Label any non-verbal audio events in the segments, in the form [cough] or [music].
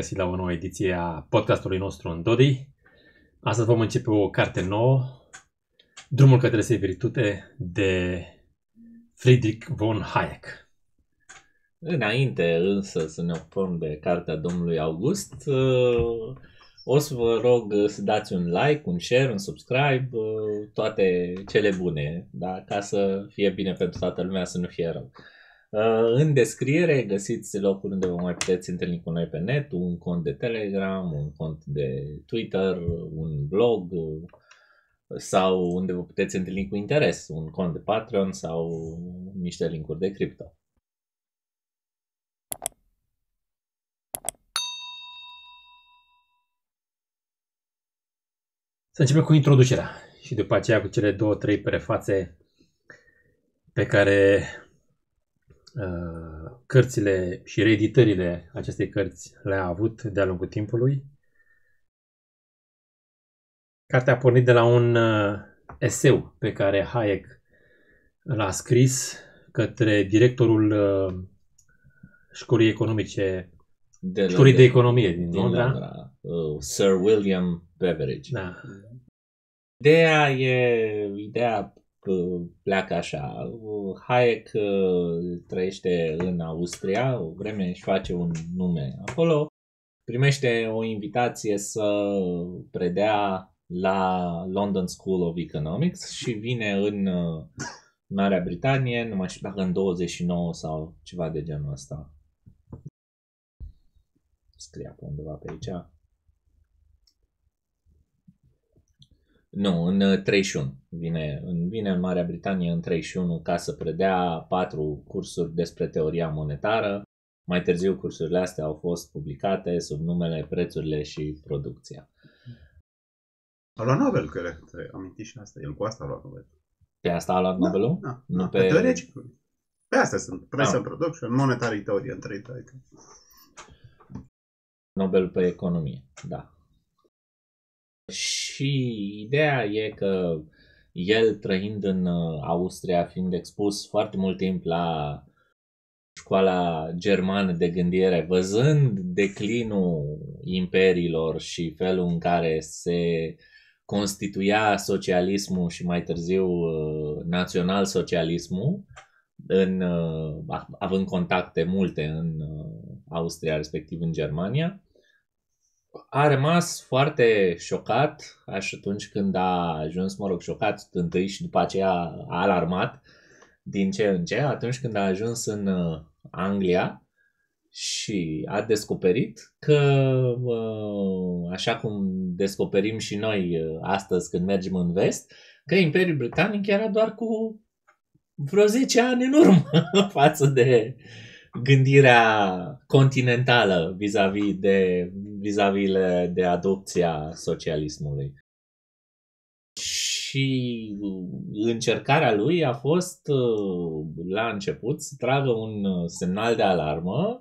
seara! Bine v-am găsit la o nouă ediție a podcastului nostru în Dodi. Astăzi vom începe o carte nouă, Drumul către severitute de Friedrich von Hayek. Înainte însă să ne ocupăm de cartea domnului August, uh, o să vă rog să dați un like, un share, un subscribe, uh, toate cele bune, da? ca să fie bine pentru toată lumea, să nu fie rău. Uh, în descriere găsiți locul unde vă mai puteți întâlni cu noi pe net, un cont de Telegram, un cont de Twitter, un blog sau unde vă puteți întâlni cu interes, un cont de Patreon sau niște linkuri de cripto. Să începem cu introducerea și după aceea cu cele două, trei prefațe pe care uh, cărțile și reeditările acestei cărți le-a avut de-a lungul timpului. Cartea a pornit de la un uh, eseu pe care Hayek l-a scris către directorul uh, școlii economice, De școlii de Londra. economie din, din Londra. Londra. Uh, Sir William Beveridge. Da. Ideea e, ideea uh, pleacă așa. Uh, Hayek uh, trăiește în Austria, o vreme își face un nume acolo, primește o invitație să predea la London School of Economics și vine în uh, Marea Britanie, nu mai știu dacă în 29 sau ceva de genul ăsta. Scria pe undeva pe aici. Nu, în uh, 31. Vine în, vine în Marea Britanie în 31 ca să predea patru cursuri despre teoria monetară. Mai târziu cursurile astea au fost publicate sub numele Prețurile și Producția. A luat Nobel, cred, te aminti și asta. El cu asta a luat Nobel. Pe asta a luat Nobelul? Da, Nu da, pe- pe... teoria ciclului. Pe astea sunt. Price Ah. and Production, Monetary Theory and Trade. Adică. Nobel pe economie, da. Și ideea e că el trăind în uh, Austria, fiind expus foarte mult timp la școala germană de gândire, văzând declinul imperiilor și felul în care se constituia socialismul și mai târziu uh, național-socialismul, în, uh, a- având contacte multe în uh, Austria, respectiv în Germania, a rămas foarte șocat așa atunci când a ajuns, mă rog, șocat întâi și după aceea a alarmat din ce în ce, atunci când a ajuns în uh, Anglia și a descoperit că, uh, așa cum descoperim și noi uh, astăzi când mergem în vest, că Imperiul Britanic era doar cu vreo 10 ani în urmă [laughs] față de gândirea continentală vis-a-vis de, vis-a-vis de adopția socialismului. Și încercarea lui a fost uh, la început să tragă un uh, semnal de alarmă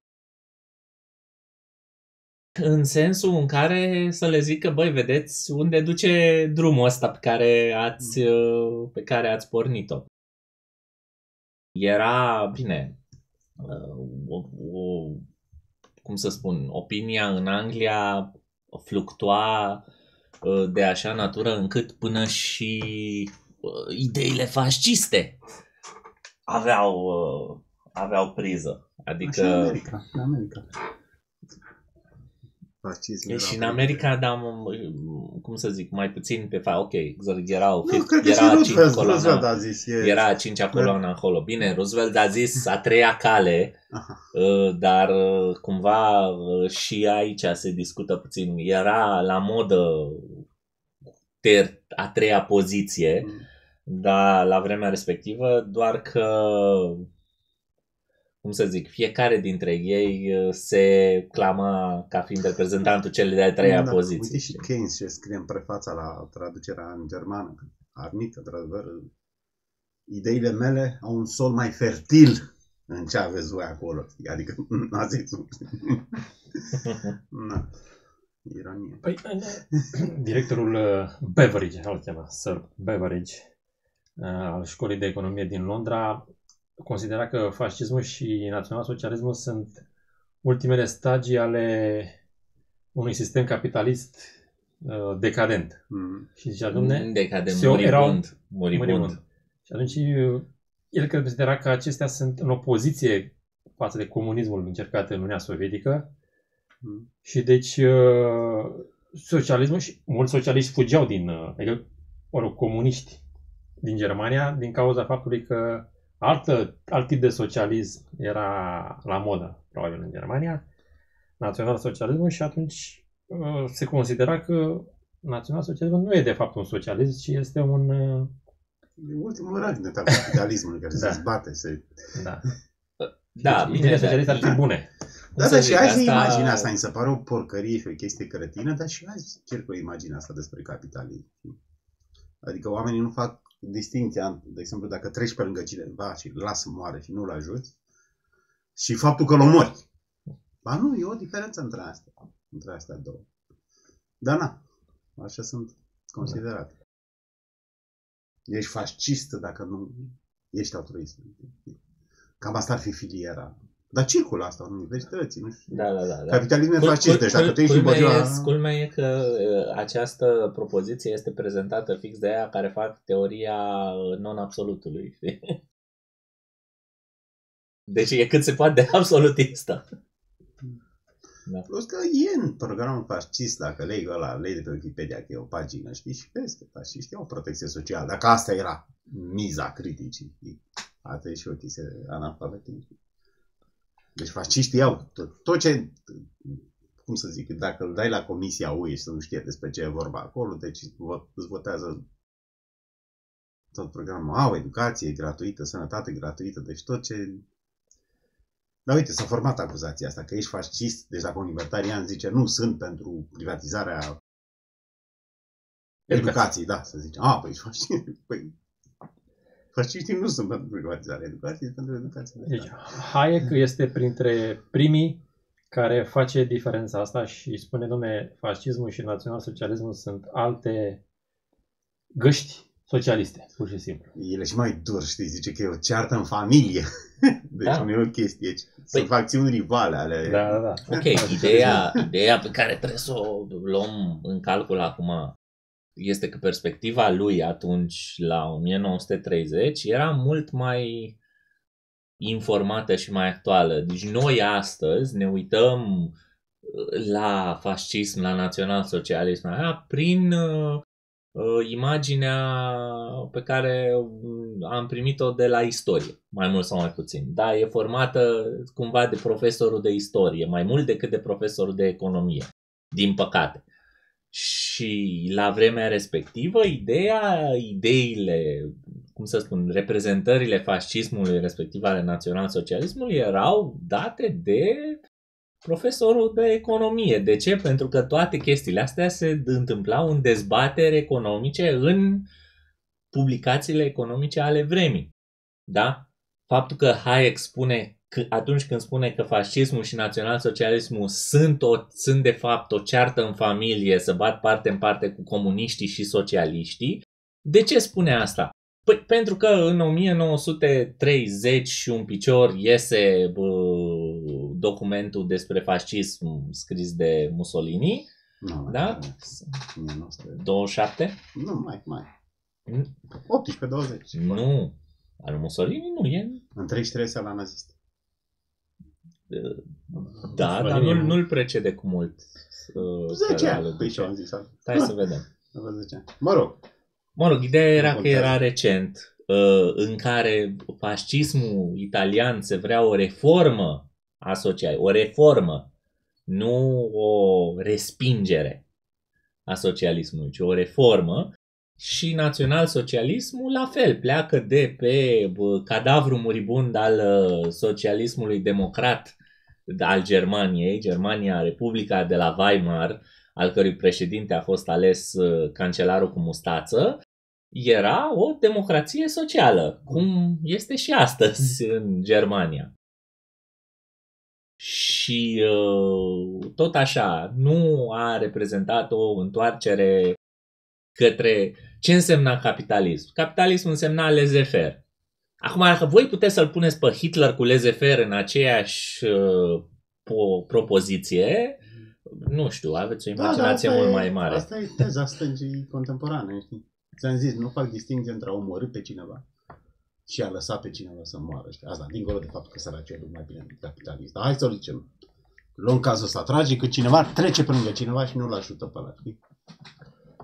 în sensul în care să le zică, băi, vedeți unde duce drumul ăsta pe care ați, uh, pe care ați pornit-o. Era, bine, uh, o, o, cum să spun, opinia în Anglia fluctua uh, de așa natură încât până și uh, ideile fasciste aveau, uh, aveau priză. Adică... Așa în America. În America. Fascism E era și în pe- America, dar, m- cum să zic, mai puțin pe fa, ok, erau, Nu, cred că și era cinci Roosevelt, Roosevelt coloana, a zis. E... era a cincea coloană acolo. Bine, Roosevelt a zis a treia cale, Aha. uh, dar uh, cumva uh, și aici se discută puțin. Era la modă ter, a treia poziție, Mm. dar la vremea respectivă, doar că, cum să zic, fiecare dintre ei uh, se clama ca fiind reprezentantul celei de-a treia Da, poziție. Uite și Keynes ce scrie în prefața la traducerea în germană. Arnită, într-adevăr. Ideile mele au un sol mai fertil în ce aveți voi acolo. Adică [laughs] nazismul. [laughs] Na. Ironie. Păi, directorul uh, Beveridge, îl cheamă, Sir Beveridge, uh, al școlii de economie din Londra, considera că fascismul și naționalsocialismul sunt ultimele stagii ale unui sistem capitalist uh, decadent. Mm. Și zicea, domne, Mm, Decadent, se- erau- moribund. Moribund. moribund. Și atunci uh, el considera că acestea sunt în opoziție față de comunismul încercat în Uniunea Sovietică Mm. și deci uh, socialismul și mulți socialiști fugeau din, uh, adică, mă rog, comuniști din Germania din cauza faptului că altă, alt tip de socialism era la modă, probabil, în Germania, național-socialismul și atunci uh, se considera că național-socialismul nu e de fapt un socialism, ci este un... uh, E ultimul rang de al capitalismului care Da. se zbate. Se... Da, Da, deci, bine, ideile dar- socialiste ar fi bune. Cum Da, să dar și zic, azi asta- imaginea asta mi se pare o porcărie și o chestie cretină, dar și azi circulă imaginea asta despre capitalism. Adică oamenii nu fac distinția, de exemplu, dacă treci pe lângă cineva și îl lasă moare și nu-l ajuți, și faptul că îl omori. Ba nu, e o diferență între astea, între astea două. Dar na, așa sunt considerate. Ești fascist dacă nu ești altruist. Cam asta ar fi filiera. Dar circulă asta în universități, nu știu. Da, da, da. da. Capitalismul e Cul- fascist, cul- deci dacă cul- tu ești culmea împotriva... e- Culmea e că uh, această propoziție este prezentată fix de aia care fac teoria uh, non-absolutului. știi? [laughs] Deci e cât se poate de absolutistă. Plus că e în programul fascist, dacă lei ăla, lei de pe Wikipedia, că e o pagină, știi, și vezi că fasciștii au o protecție socială. Dacă asta era miza criticii, știi? Asta e și o chestie de analfabetism. Deci fasciștii au tot, tot ce, cum să zic, dacă îl dai la Comisia UE și să nu știe despre ce e vorba acolo, deci vot, îți votează tot programul. Au educație gratuită, sănătate gratuită, deci tot ce dar uite, s-a format acuzația asta, că ești fascist, deci dacă un libertarian zice nu sunt pentru privatizarea educației, da, să zicem. A, păi ești fascist. Păi, fasciștii nu sunt pentru privatizarea educației, sunt pentru educație. de Deci stat. Hayek este printre primii care face diferența asta și spune, domne, fascismul și național-socialismul sunt alte găști socialiste, pur și simplu. El e și mai dur, știi, zice că e o ceartă în familie. [laughs] Deci Da. nu e o chestie, ci sunt Păi- facțiuni rivale ale... Da, da, da. Ok, ideea, ideea pe care trebuie să o luăm în calcul acum este că perspectiva lui atunci, la 1930, era mult mai informată și mai actuală. Deci noi astăzi ne uităm uh, la fascism, la național-socialism, aia, prin uh, uh, imaginea pe care uh, am primit-o de la istorie, mai mult sau mai puțin. Da, e formată cumva de profesorul de istorie, mai mult decât de profesorul de economie, din păcate. Și la vremea respectivă, ideea, ideile, cum să spun, reprezentările fascismului, respectiv ale național-socialismului, erau date de profesorul de economie. De ce? Pentru că toate chestiile astea se întâmplau în dezbateri economice în publicațiile economice ale vremii. Da? Faptul că Hayek spune că atunci când spune că fascismul și național-socialismul sunt, o, sunt de fapt o ceartă în familie, să bat parte în parte cu comuniștii și socialiștii, de ce spune asta? Păi pentru că în 1930 și un picior iese bă, documentul despre fascism scris de Mussolini, Nu, mai da? tare. 1900. 27? Nu, mai, mai. N- 18-20. Nu. Al Mussolini nu e. În 33 se la nazist. Da, dar Mussolini- nu, nu-l precede cu mult. uh, 10 pe ani. ale Păi de ce am zis? Hai să [laughs] vedem. Vă 10 ani. Mă rog, Mă rog, ideea era Nu că era contează. recent uh, în care fascismul italian se vrea o reformă a societății, o reformă, nu o respingere a socialismului, ci o reformă și național-socialismul la fel, pleacă de pe bă, cadavru muribund al uh, socialismului democrat al Germaniei, Germania, Republica de la Weimar, al cărui președinte a fost ales uh, cancelarul cu mustață, era o democrație socială, cum este și astăzi în Germania. Și uh, tot așa, nu a reprezentat o întoarcere către ce însemna capitalism. Capitalism însemna laissez-faire. Acum, dacă voi puteți să-l puneți pe Hitler cu laissez-faire în aceeași uh, po- propoziție, nu știu, aveți o Da, imaginație asta mult e- mai mare. Asta e teza stângii contemporane, știi? Ți-am zis, nu fac distinție între a omorâ pe cineva și a lăsa pe cineva să moară. Știi? Asta, dincolo de faptul că săracii o duc mai bine decât capitalist. Hai să o zicem. Luăm cazul ăsta tragic, că cineva trece pe lângă cineva și nu-l ajută pe ăla, știi?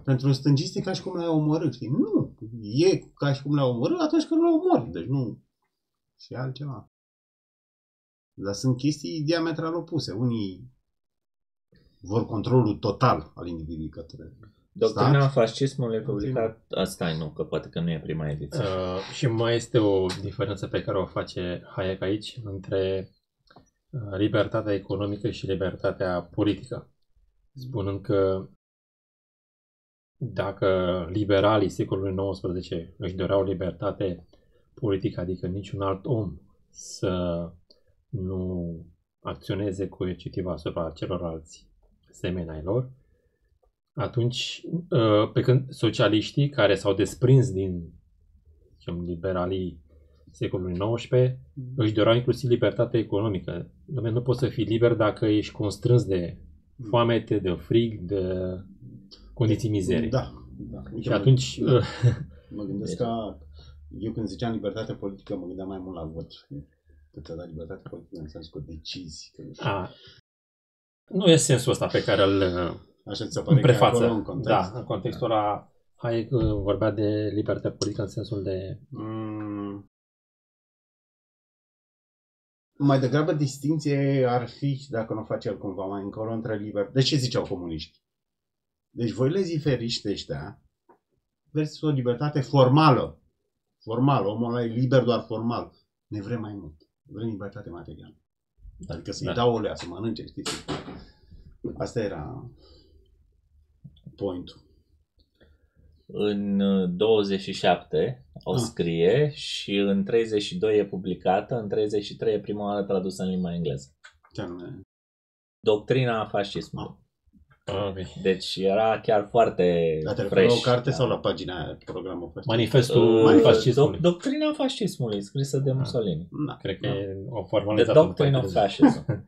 Pentru un stângist e ca și cum l-ai omorât, știi? Nu, e ca și cum l-ai omorât atunci când l-ai omorât, deci nu. Și e altceva. Dar sunt chestii diametral opuse. Unii vor controlul total al individului către Doctrina stat. fascismului e publicat, asta nu, că poate că nu e prima ediție. Uh, și mai este o diferență pe care o face Hayek aici între uh, libertatea economică și libertatea politică. Spunând că dacă liberalii secolului XIX își doreau libertate politică, adică niciun alt om să nu acționeze coercitiv asupra celorlalți semeni ai lor, atunci, uh, pe când socialiștii care s-au desprins din zicem, liberalii secolului XIX își doreau inclusiv libertate economică. Dom'le, nu poți să fii liber dacă ești constrâns de foamete, de frig, de condiții mizerii. Da. da. Uite, Și mă- atunci, da. uh, [laughs] Mă gândesc Deci- că eu când ziceam libertate politică mă gândeam mai mult la vot. Cât da libertate politică în sensul că decizi. Că nu, știu. a, nu e sensul ăsta pe care îl uh, Așa ți se în pare că e prefață. acolo în context. Da, în contextul ăla, Hayek uh, vorbea de libertate politică în sensul de... Mm. Mai degrabă distinție ar fi, dacă nu face el cumva mai încolo, între liber... De ce ziceau comuniști? Deci voi leziferiști ăștia versus o libertate formală. Formală. Omul ăla e liber doar formal. Ne vrem mai mult. Vrem libertate materială. Adică să-i Da. dau o lea, să mănânce, știți? Asta era pointul. În uh, 27 o Ah. scrie și în 32 e publicată, în 33 e prima oară tradusă în limba engleză. Ce anume? Doctrina fascismului. Ah, ok. Deci era chiar foarte La telefon, la fresh. o carte da. sau la pagina aia, programul fascist? Manifestul Uh, fascismului. doc- doctrina fascismului, scrisă de Mussolini. Da. Cred că Da. e o The formalitate. Doctrine of Fascism. [laughs]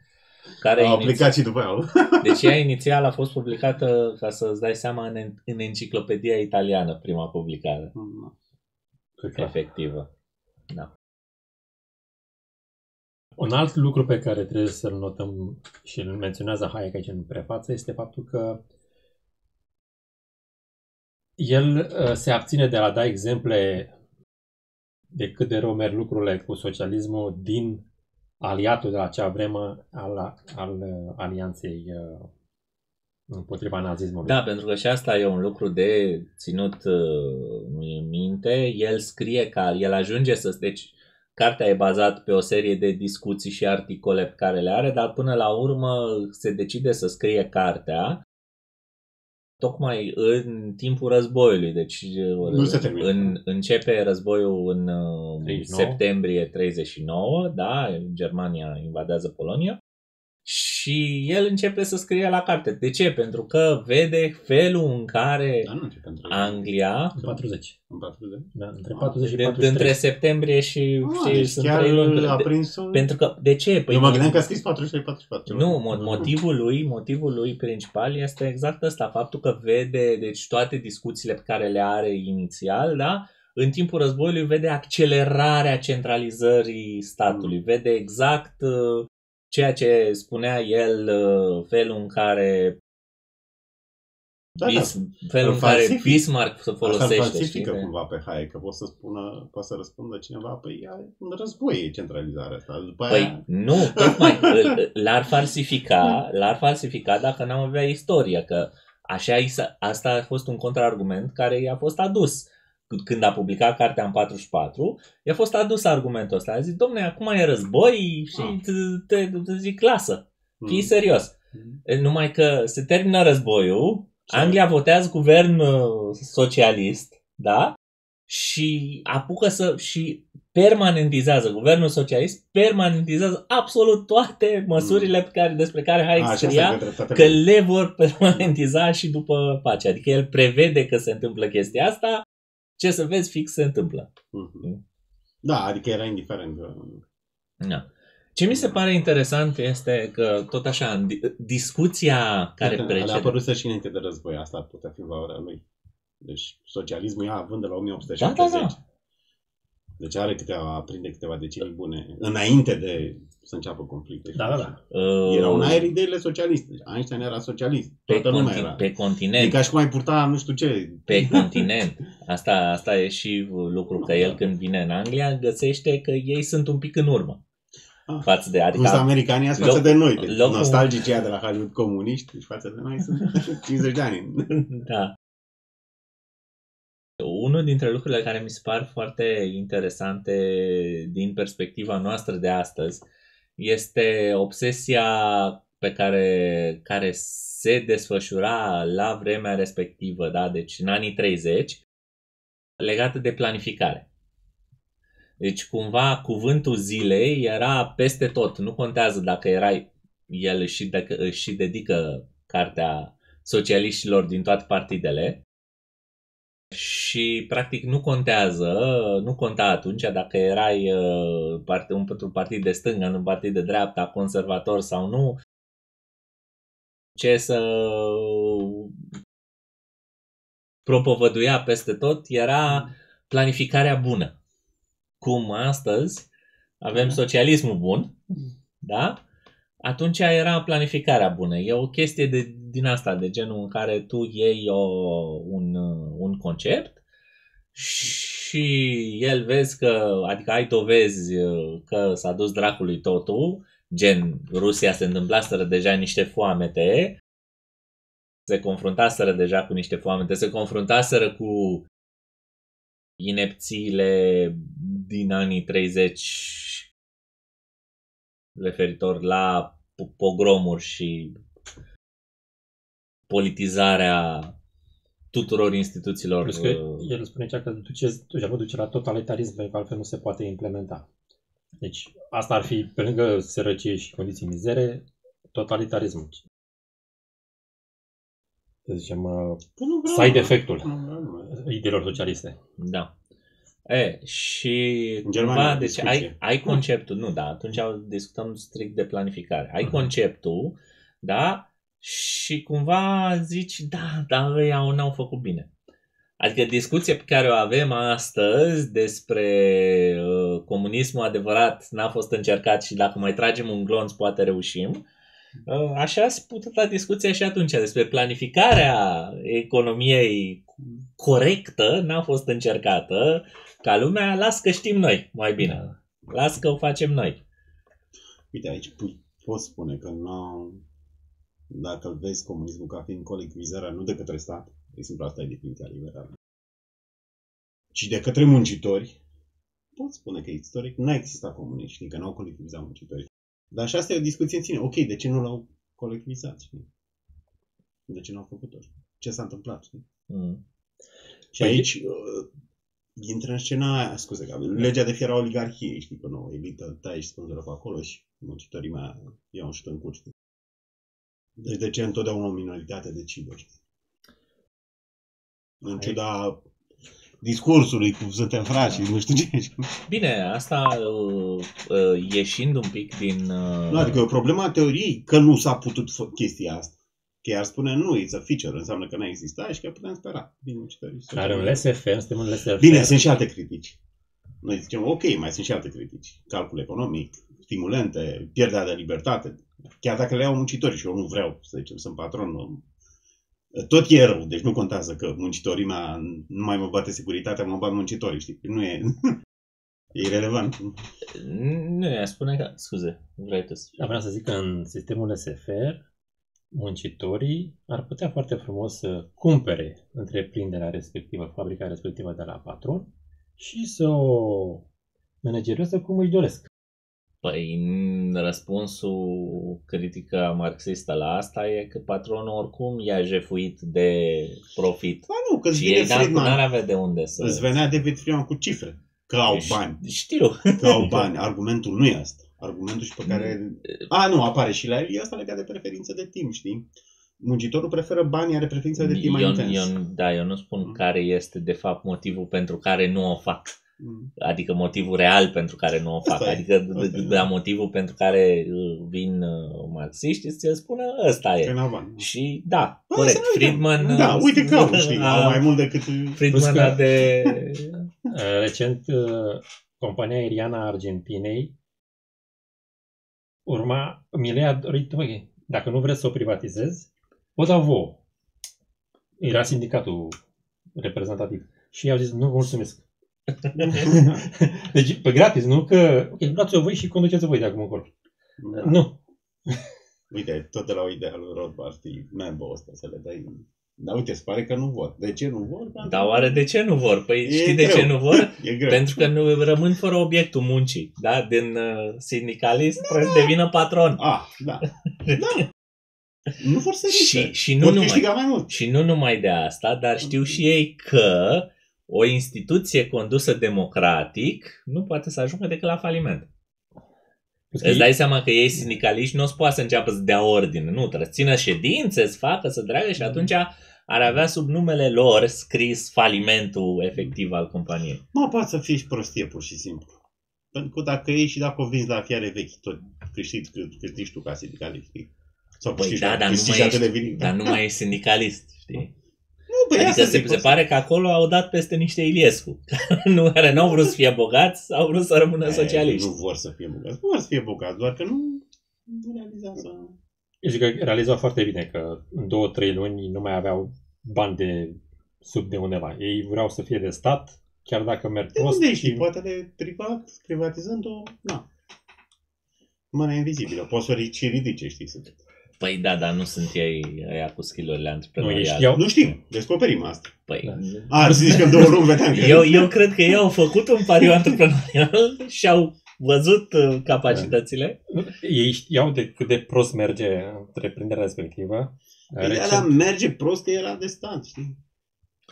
Care Au iniți- aplicat și după aia. [laughs] Deci ea [laughs] inițial a fost publicată, ca să-ți dai seama, în, în enciclopedia italiană, prima publicare Clar. efectivă. Un alt lucru pe care trebuie să-l notăm și îl menționează Hayek aici în prefață este faptul că el uh, se abține de a da exemple de cât de rău merg lucrurile cu socialismul din aliatul de la acea vreme al, al uh, alianței uh, împotriva nazismului. Da, pentru că și asta e un lucru de ținut uh, minte. El scrie că el ajunge să... Deci, cartea e bazat pe o serie de discuții și articole pe care le are, dar până la urmă se decide să scrie cartea tocmai în timpul războiului. Deci Nu se termină. în, începe războiul în uh, 39. septembrie 39, da, Germania invadează Polonia. Și el începe să scrie la carte. De ce? Pentru că vede felul în care Dar nu începe între Anglia, În 40. În 40? Da, între Ah, 40 și de, 43. între septembrie și, Ah, și deci sunt chiar trei luni. a De- prins Pentru că, de ce? Păi Eu mă mo- gândeam că a scris 43-44. ceva. nu, mo- motivul lui, motivul lui principal este exact ăsta, faptul că vede, deci toate discuțiile pe care le are inițial, da? În timpul războiului vede accelerarea centralizării statului, vede exact uh, ceea ce spunea el, uh, felul în care Da, da. Bis, felul Îl în care falsific. Bismarck se Asta îl folosește. falsifică știi? cumva pe Hayek, că poate să spună, poate să răspundă cineva, păi ea, în război e centralizarea asta. După aia, Păi nu, tocmai îl- l-ar falsifica, l-ar falsifica dacă n-am avea istorie, că așa i s-a- asta a fost un contraargument care i-a fost adus. Când a publicat cartea în 44, i-a fost adus argumentul ăsta. A zis, domne, acum e război și Ah. te, te, te zic, lasă, fii Mm. serios. Mm. Numai că se termină războiul, Ce? Anglia votează guvern uh, socialist, da? Și apucă să și permanentizează, guvernul socialist permanentizează absolut toate măsurile pe care, despre care Hayek A, așa scria asta e dreptate că bună. le vor permanentiza și după pace. Adică el prevede că se întâmplă chestia asta, ce să vezi, fix se întâmplă. Mhm. Da, adică era indiferent. uh, Da. Ce mi se pare interesant este că tot așa, în di- discuția care [laughs] A precede... apărut să și înainte de război, asta ar putea fi valoarea lui. Deci socialismul ia având de la Da, 1870. da, da. Deci are câteva, prinde câteva decenii bune, înainte de să înceapă conflicte. Da, da, da. Uh, Erau în aer ideile socialiste. Deci Einstein era socialist. pe, Toată lumea conti- era. pe E continent. ca și cum ai purta, nu știu ce, pe continent. Asta, asta e și lucru că el când vine în Anglia găsește că ei sunt un pic în urmă. Ah. Față de, cum sunt adică, americanii azi față loc- de noi. Deci locul- nostalgicii aia de la Hollywood comuniști, deci față de noi sunt [laughs] 50 de ani. da. Unul dintre lucrurile care mi se par foarte interesante din perspectiva noastră de astăzi este obsesia pe care, care se desfășura la vremea respectivă, da? deci în anii 30, legată de planificare. Deci cumva cuvântul zilei era peste tot, nu contează dacă erai, el își, și de, își și dedică cartea socialiștilor din toate partidele și practic nu contează, nu conta atunci dacă erai uh, part, un, un partid de stânga, un partid de dreapta, conservator sau nu, ce să propovăduia peste tot era planificarea bună. Cum astăzi avem Da. socialismul bun, da? Atunci era planificarea bună. E o chestie de, din asta, de genul în care tu iei o, un, un concept și el vezi că, adică ai dovezi că s-a dus dracului totul, gen Rusia se întâmplaseră deja niște foamete, se confruntaseră deja cu niște foamete, se confruntaseră cu inepțiile din anii 30 referitor la pogromuri și politizarea tuturor instituțiilor. Plus că uh, el spune că duce, duce, duce la totalitarism, pentru că altfel nu se poate implementa. Deci asta ar fi, pe lângă sărăcie și condiții mizere, totalitarismul. Să zicem, uh, Păi nu vreau, side effect-ul nu vreau, nu vreau. ideilor socialiste. Da. E, și În Germania cumva, e o deci discuție. ai, ai conceptul, nu, da, atunci discutăm strict de planificare. Ai Mhm. conceptul, da, și cumva zici, da, dar ăia n-au făcut bine. Adică discuția pe care o avem astăzi despre uh, comunismul adevărat n-a fost încercat și dacă mai tragem un glonț poate reușim. Uh, așa se putut la discuția și atunci despre planificarea economiei corectă n-a fost încercată ca lumea, las că știm noi mai bine. Las că o facem noi. Uite, aici pu- poți spune că nu, dacă îl vezi comunismul ca fiind colectivizarea nu de către stat, de exemplu asta e definiția liberală, ci de către muncitori, poți spune că istoric nu a existat comuniști, că nu au colectivizat muncitorii. Dar și asta e o discuție în sine. Ok, de ce nu l-au colectivizat? Știi? De ce nu au făcut-o? Ce s-a întâmplat? Știi? Mm. Și Păi- aici uh, intră în scena aia, scuze, că legea de fier a oligarhiei, știi, că nu, elită, taie și spânzură pe acolo și muncitorii mai iau un șut în cur, știi. Deci de ce întotdeauna o minoritate decide, știi? În ciuda discursului cu suntem frați și nu știu ce. știi? Bine, asta uh, uh, ieșind un pic din... Uh, Nu, adică e o problemă a teoriei că nu s-a putut fă chestia asta. Că ea ar spune nu, it's a feature, înseamnă că n-a existat și că putem spera din muncitorii. Care un LSF, suntem un LSF. Bine, sunt și alte critici. Noi zicem, ok, mai sunt și alte critici. Calcul economic, stimulente, pierderea de libertate. Chiar dacă le iau muncitorii și eu nu vreau, să zicem, sunt patron, nu- tot e rău. Deci nu contează că muncitorii mea nu mai mă bate securitatea, mă bat muncitorii, știi? Nu e... [laughs] E irrelevant. Nu, ea spune că... Scuze, vrei tu să... Dar vreau să zic că în sistemul SFR, muncitorii ar putea foarte frumos să cumpere întreprinderea respectivă, fabrica respectivă de la patron și să o managerieze cum își doresc. Păi, în răspunsul critică marxistă la asta e că patronul oricum i-a jefuit de profit. Ba nu, că îți Și vine ei n-ar Friedman, avea de unde să... îți venea David Friedman cu cifre. Că au bani. Știu. Că au bani. Argumentul nu e asta. Argumentul și pe care... A, nu, apare și la el. E asta legat de preferință de timp, știi? Muncitorul preferă bani, are preferință de timp mai eu, intens. eu, da, eu nu spun Mm. care este de fapt motivul pentru care nu o fac. Mm. Adică motivul real pentru care nu o fac. Asta e, adică asta e. la motivul pentru care uh, vin uh, marxiști să spună ăsta e. Pe Navan. Și da, Bă, corect. să nu uităm. Friedman Da, uh, uite că au, știi, a- au [laughs] mai mult decât... Friedman Plus a că- de... [laughs] Uh, Recent, uh, compania aeriană a Argentinei urma, mi le-a dorit, măi, dacă nu vreți să o privatizez, o dau vouă. Era sindicatul reprezentativ. Și i-au zis, nu, vă mulțumesc. [laughs] deci, pe gratis, nu că, ok, luați-o voi și conduceți voi de acum încolo. Da. Nu. [laughs] Uite, tot de la o idee a lui Rothbard, știi, membul ăsta să le dai... Dar uite, se pare că nu vor. De ce nu vor? Pentru Dar că oare de ce nu vor? Păi E știi de greu. ce nu vor? [laughs] E greu. Pentru că nu rămân fără obiectul muncii. Da? Din uh, sindicalist trebuie să devină patron. Ah, da. Da. Nu vor să Și, riște. și, nu Vor numai, câștiga mai mult. și nu numai de asta, dar știu și ei că o instituție condusă democratic nu poate să ajungă decât la faliment. Plus că Îți ei- dai seama că ei sindicaliști nu o să poată să înceapă să dea ordine. Nu, trebuie să țină ședințe, să facă, să dragă și atunci ar avea sub numele lor scris falimentul efectiv al companiei. Mă, poate să fie și prostie, pur și simplu. Pentru că dacă ei și dacă o vinzi la fiare vechi, tot câștigi, câștigi tu ca sindicalist, știi? Sau Păi câștigi, da, dar nu câștigi mai atât de ești, vinic. dar nu mai ești sindicalist, știi? Nu, păi Adică asta se, zic, se pare că acolo au dat peste niște Iliescu, [laughs] nu, care n-au vrut să fie bogați, au vrut să rămână E, socialiști. Nu vor să fie bogați. Nu vor să fie bogați, doar că nu, nu realizează. Eu zic că realizau foarte bine că în două, trei luni nu mai aveau bani de sub de undeva. Ei vreau să fie de stat, chiar dacă merg De prost. unde știi? și- Poate de privat, privatizând-o, na. Mâna invizibilă. Poți să o și ridice, știi? Să... Păi da, dar nu sunt ei aia cu skillurile Nu, ei antreprenoriale. știau, Nu știm. Descoperim asta. Păi, Da. A, zici că în două luni vedeam că... eu, eu cred că ei au făcut un pariu [laughs] antreprenorial și au văzut uh, capacitățile. ei știau de cât de prost merge întreprinderea respectivă. Păi Ăla Recent, merge prost că era de stat, știi?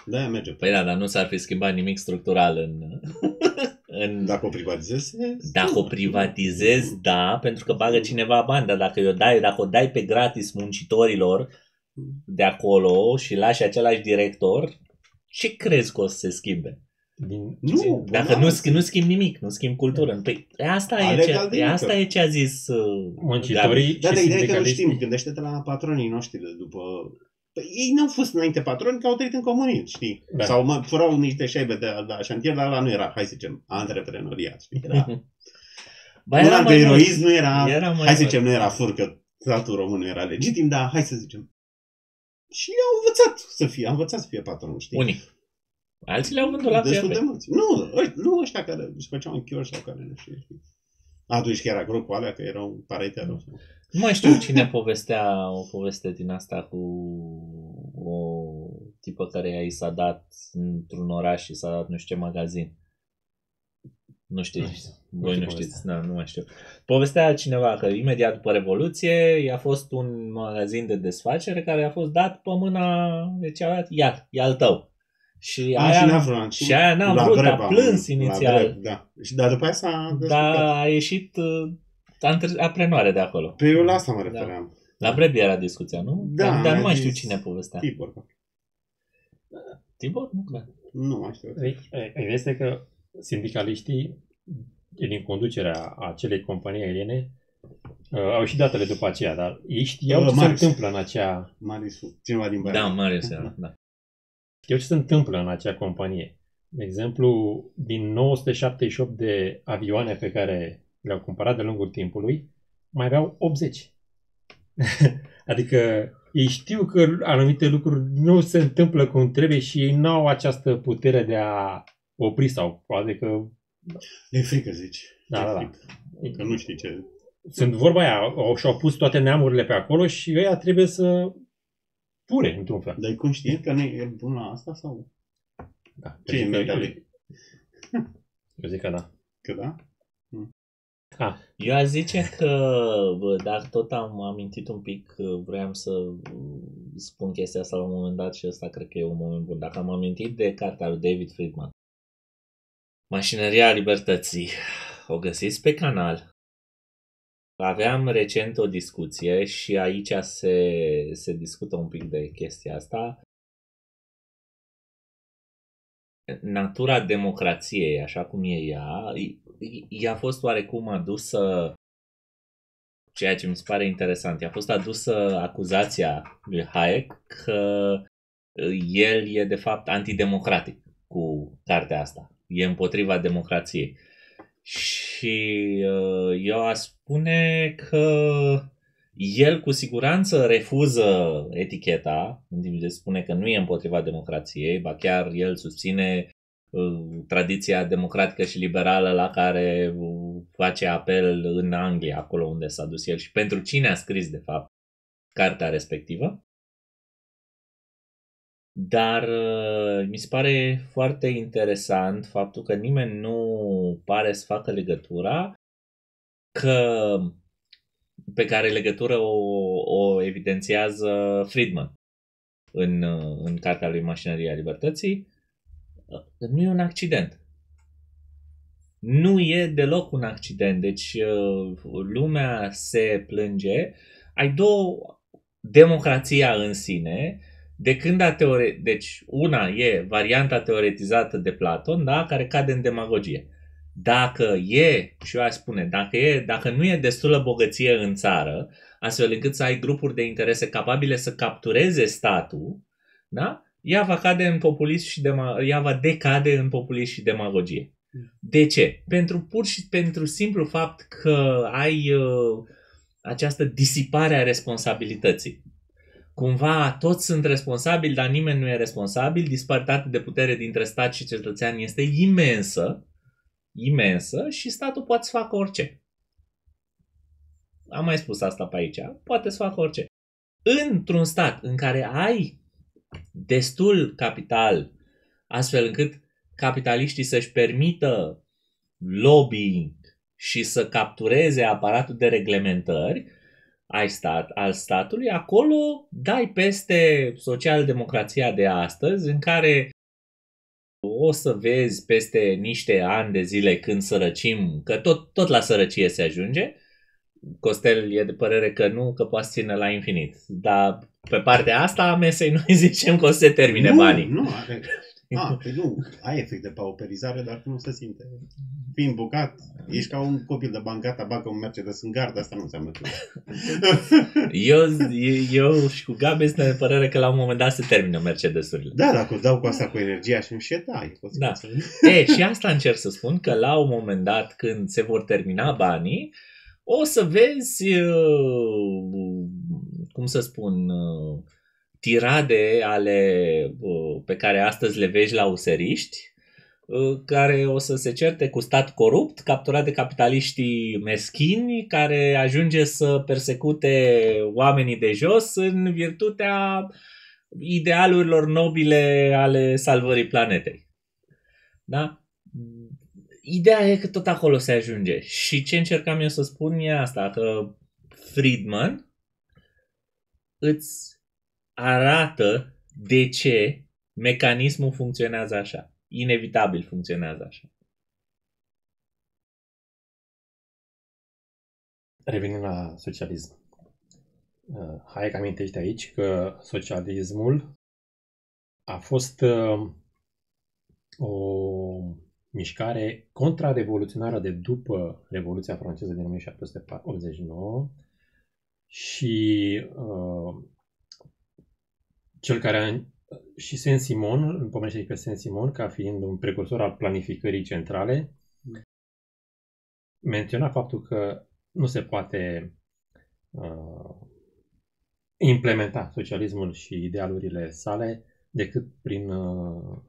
Da, merge. Păi da, dar nu s-ar fi schimbat nimic structural în... în Dacă o privatizezi, se Dacă o privatizezi, da, pentru că bagă cineva bani, dar dacă o dai, dacă o dai pe gratis muncitorilor de acolo și lași același director, ce crezi că o să se schimbe? din, Nu, Dacă da. nu, sch- nu schimbi nimic, nu schimbi cultură. Păi asta e, Aleg ce, alt e, director. asta e ce a zis uh, Gabi. muncitorii Da, și dar ideea e că nu sindicaliștii. știm. Gândește-te la patronii noștri de după... Păi ei n-au fost înainte patroni, că au trăit în comunism, știi? Da. Sau mă, furau niște șaibe de la șantier, dar ăla nu era, hai să zicem, antreprenoriat, știi? Era, Ba, nu era era mai mult. eroism, nu era, Era mai hai să mult. zicem, nu era fur, că statul român nu era legitim, dar hai să zicem. Și au învățat să fie, au învățat să fie patron, știi? Unii. Alții le-au vândut la Destul piață. de mulți. Nu, ăștia, nu ăștia care își făceau în chior sau care nu știu. știi. Atunci că era grupul alea, că erau paretero. sau- Nu mai știu cine povestea o poveste din asta cu o tipă care i s-a dat într-un oraș și s-a dat nu știu ce magazin. Nu știu, Nu știu. voi Nu nu știu știți, da, nu mai știu. Povestea cineva că imediat după Revoluție i-a fost un magazin de desfacere care a fost dat pe mâna, deci a dat, ia, e al tău. Și A, aia, și n-a vrut. și aia n-a la vrut, a Dreb am- plâns la inițial. Dreb, da. Și dar după aia s-a descurcat. dar a ieșit uh, antreprenore de acolo. Pe eu la asta mă refeream. La Brebi era discuția, nu? Da, dar, dar nu mi-a mai știu zis cine povestea. Tibor. Tibor? Nu cred. Nu mai știu. Ei, Ideea este că sindicaliștii din conducerea acelei companii aeriene uh, au și datele după aceea, dar ei știau Uh, ce se Marius. întâmplă în acea Marius, cineva din Da, Băiat. Marius era, da. știau ce se întâmplă în acea companie. De exemplu, din 978 de avioane pe care le-au cumpărat de lungul timpului, mai aveau 80. [laughs] adică ei știu că anumite lucruri nu se întâmplă cum trebuie și ei nu au această putere de a opri sau adică E frică, zici. Da, E da, da. frică. Că nu știi ce... sunt vorba aia, au, și-au pus toate neamurile pe acolo și ăia trebuie să fure într-un fel. Dar e conștient că nu e bun la asta sau... Da. Ce e Eu zic că- mintea lui? Eu zic că da. Că da? Eu aș zice că, bă, dar tot am amintit un pic, uh, vreau să uh, spun chestia asta la un moment dat și ăsta cred că e un moment bun. Dacă am amintit de cartea lui David Friedman, Mașinăria Libertății, o găsiți pe canal. Aveam recent o discuție și aici se, se discută un pic de chestia asta. natura democrației, așa cum e ea, i-a fost oarecum adusă ceea ce mi se pare interesant. I-a fost adusă acuzația lui Hayek că el e de fapt antidemocratic cu cartea asta. E împotriva democrației. Și uh, eu aș spune că el cu siguranță refuză eticheta, în timp ce spune că nu e împotriva democrației, ba chiar el susține uh, tradiția democratică și liberală la care uh, face apel în Anglia, acolo unde s-a dus el și pentru cine a scris, de fapt, cartea respectivă. Dar uh, mi se pare foarte interesant faptul că nimeni nu pare să facă legătura că pe care legătură o, o evidențiază Friedman în, în cartea lui Mașinăria Libertății, nu e un accident. Nu e deloc un accident. Deci lumea se plânge. Ai două democrația în sine, de când a teore... Deci una e varianta teoretizată de Platon, da, care cade în demagogie dacă e, și eu aș spune, dacă, e, dacă nu e destulă bogăție în țară, astfel încât să ai grupuri de interese capabile să captureze statul, da? Ea va cade în populism și dema- ea va decade în populism și demagogie. De ce? Pentru pur și pentru simplu fapt că ai uh, această disipare a responsabilității. Cumva toți sunt responsabili, dar nimeni nu e responsabil. Disparitatea de putere dintre stat și cetățean este imensă imensă și statul poate să facă orice. Am mai spus asta pe aici. Poate să facă orice. Într-un stat în care ai destul capital, astfel încât capitaliștii să-și permită lobbying și să captureze aparatul de reglementări ai stat, al statului, acolo dai peste social-democrația de astăzi, în care o să vezi peste niște ani de zile când sărăcim, că tot, tot la sărăcie se ajunge, Costel e de părere că nu, că poate ține la infinit. Dar pe partea asta a mesei [laughs] noi zicem că o să se termine nu, banii. Nu, are, a, păi nu, ai efect de pauperizare, dar nu se simte. Fiind bogat, ești ca un copil de bani, gata, bagă un Mercedes în gard, asta nu înseamnă că... [laughs] eu, eu și cu Gabi suntem de părere că la un moment dat se termină Mercedesurile. Da, dacă o dau cu asta cu energia și și da, e posibil Da. să... E, și asta încerc să spun, că la un moment dat când se vor termina banii, o să vezi, uh, cum să spun, uh, tirade ale uh, pe care astăzi le vezi la useriști, uh, care o să se certe cu stat corupt, capturat de capitaliștii meschini, care ajunge să persecute oamenii de jos în virtutea idealurilor nobile ale salvării planetei. Da? Ideea e că tot acolo se ajunge. Și ce încercam eu să spun e asta, că Friedman îți arată de ce mecanismul funcționează așa. Inevitabil funcționează așa. Revenind la socialism. Uh, Hayek amintește aici că socialismul a fost uh, o mișcare contrarevoluționară de după Revoluția franceză din 1789 și uh, cel care a, și Saint-Simon, îl pomenește pe Saint-Simon ca fiind un precursor al planificării centrale, menționa faptul că nu se poate uh, implementa socialismul și idealurile sale decât prin uh,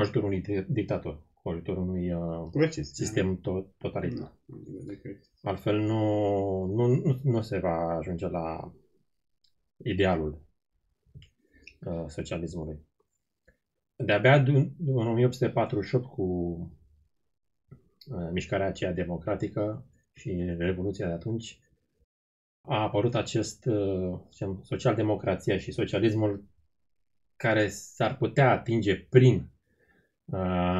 ajutorul unui dictator, cu ajutorul unui uh, Precis. sistem to- totalitar. Da, de cred. Altfel nu, nu, nu, nu se va ajunge la idealul uh, socialismului. De-abia din- în 1848 cu uh, mișcarea aceea democratică și Revoluția de atunci a apărut acest uh, zicem, social-democrația și socialismul care s-ar putea atinge prin uh,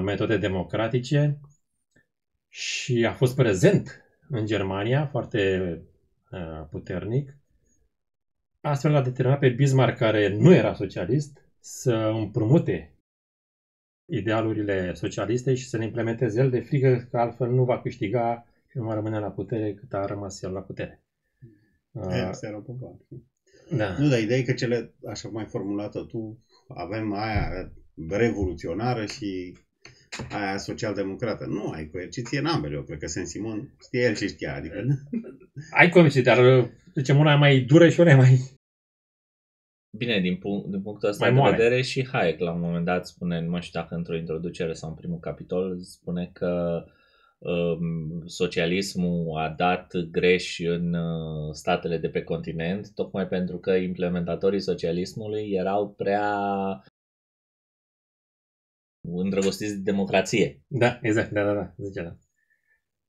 metode democratice și a fost prezent în Germania foarte uh, puternic. Astfel a determinat pe Bismarck, care nu era socialist, să împrumute idealurile socialiste și să le implementeze el de frică că altfel nu va câștiga și nu va rămâne la putere cât a rămas el la putere. Asta era povar. Da. Nu, dar ideea e că cele, așa cum ai formulată tu, avem aia revoluționară și aia social-democrată. Nu, ai coerciție în ambele. Eu cred că Sen Simon știe el și știa. Adică... Ai comisie, dar zicem una e mai dură și una e mai... Bine, din, punct, din punctul ăsta Mai de moale. vedere și Hayek la un moment dat spune, nu mai știu dacă într-o introducere sau în primul capitol, spune că um, socialismul a dat greș în uh, statele de pe continent, tocmai pentru că implementatorii socialismului erau prea îndrăgostiți de democrație. Da, exact, da, da, da, zice da.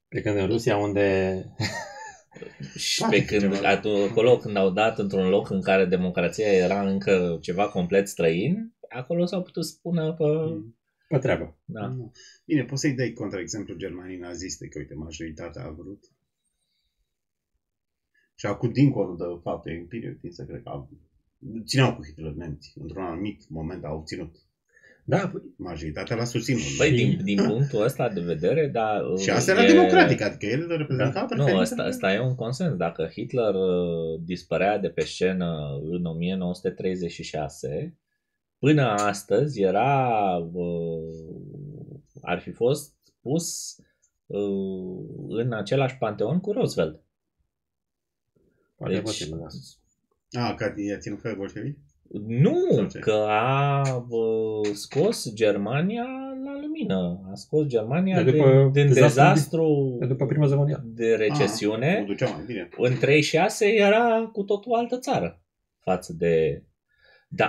Plecând în Rusia, unde... [laughs] Și Poate pe fi când, ceva. atu- acolo când au dat într-un loc în care democrația era încă ceva complet străin, acolo s-au putut spune pe... Pe treabă. Da. Nu. Bine, poți să-i dai contraexemplu Germanii naziste, că uite, majoritatea a vrut. Și acum, dincolo de fapte empiric, tind să cred că au, țineau cu Hitler nemți. Într-un anumit moment au obținut. Da, Majoritatea l-a susținut. Păi, Și- din, din punctul ăsta de vedere, da... și asta era e- democratic, adică el reprezenta Da. Nu, preferințele- asta, asta e un consens. Dacă Hitler uh, dispărea de pe scenă în 1936, până astăzi era, uh, ar fi fost pus uh, în același panteon cu Roosevelt. poate Deci, posibil, da. A, că i-a ținut pe bolșevici? Nu, Sau ce? că a uh, scos Germania la lumină. A scos Germania De din, după din dezastru dezastru De după prima zi mondială. de recesiune. O ducea mai bine. în 36 era cu totul altă țară față de... Da,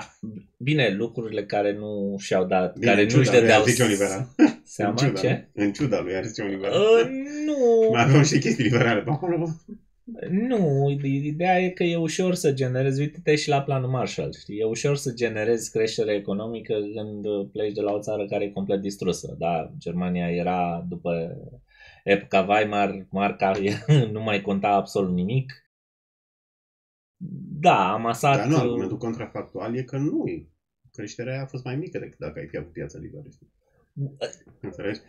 bine, lucrurile care nu și-au dat, Bine, care în nu ciuda își lui dădeau Aristiciu liberal. [laughs] seama, în ciuda, ce? În ciuda lui Aristiciu liberal. Uh, nu, Mai avem și chestii liberale pe acolo. Nu, ideea e că e ușor să generezi, uite-te și la planul Marshall, știi? e ușor să generezi creștere economică când pleci de la o țară care e complet distrusă, da, Germania era după epoca Weimar, marca [laughs] nu mai conta absolut nimic, da, am asat... Dar nu, argumentul contrafactual e că nu e. Creșterea a fost mai mică decât dacă ai fi avut piață liberă. știi? Înțelegi?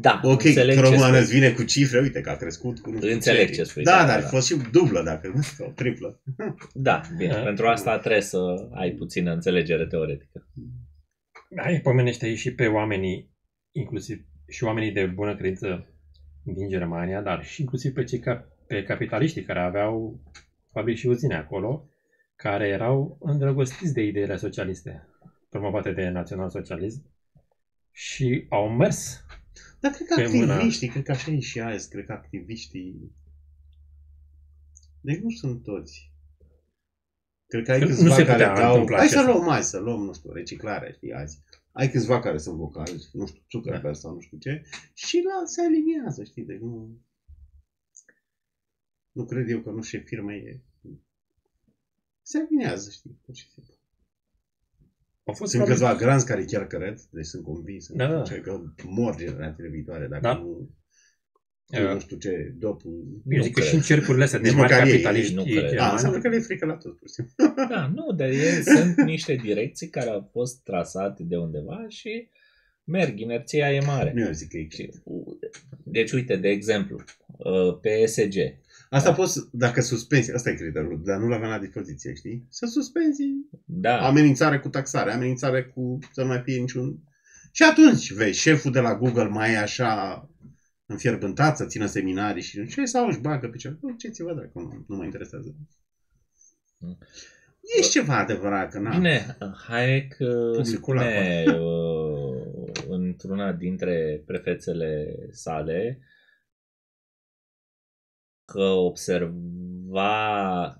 Da, Ok, înțeleg că ce română spui. îți vine cu cifre, uite că a crescut cu nu știu Înțeleg ce spui, Da, da, dar da. a fost și dublă dacă nu, sau triplă. Da, bine, Da. pentru asta trebuie să ai puțină înțelegere teoretică. Da, îi pomenește aici și pe oamenii, inclusiv și oamenii de bună credință din Germania, dar și inclusiv pe cei ca, pe capitaliștii care aveau fabrici și uzine acolo, care erau îndrăgostiți de ideile socialiste, promovate de național-socialism, și au mers. Dar cred că Pe mâna- activiștii, cred că așa e și azi, cred că activiștii... Deci nu sunt toți. Cred că ai Nu câțiva se care putea dau... întâmpla Hai așa. să luăm, hai să luăm, nu știu, reciclarea, știi, azi. Ai câțiva care sunt vocali, nu știu, Zuckerberg sau nu știu ce, și la se aliniază, știi, deci nu... Nu cred eu că nu știu ce firmă e. Se aliniază, știi, pur și simplu. Au fost Sunt probabil- câțiva granzi care chiar cred, deci sunt convins Da, da. da. că mor generațiile viitoare dacă Da. nu, Uh, nu știu ce, dopul. Eu zic că și în cercurile astea de Nici mari măcar ei- capitaliști nu cred. A, germani, înseamnă că le e frică la tot, pur și simplu. [laughs] Da, nu, dar e, sunt [laughs] niște direcții care au fost trasate de undeva și merg, inerția e mare. Nu eu zic că e Și, Deci, uite, de exemplu, uh, PSG. Asta poți, dacă suspensi, asta e criteriul, dar nu l-aveam la dispoziție, știi? Să suspensi Da, amenințare cu taxare, amenințare cu să nu mai fie niciun... Și atunci, vezi, șeful de la Google mai e așa înfierbântat să țină seminarii și ce sau își bagă pe ceva. Nu, ce-ți vă dacă nu, nu mă interesează. Mm. E și ceva adevărat, că na. Bine, Hayek uh, Publicul spune uh, într-una dintre prefețele sale că observa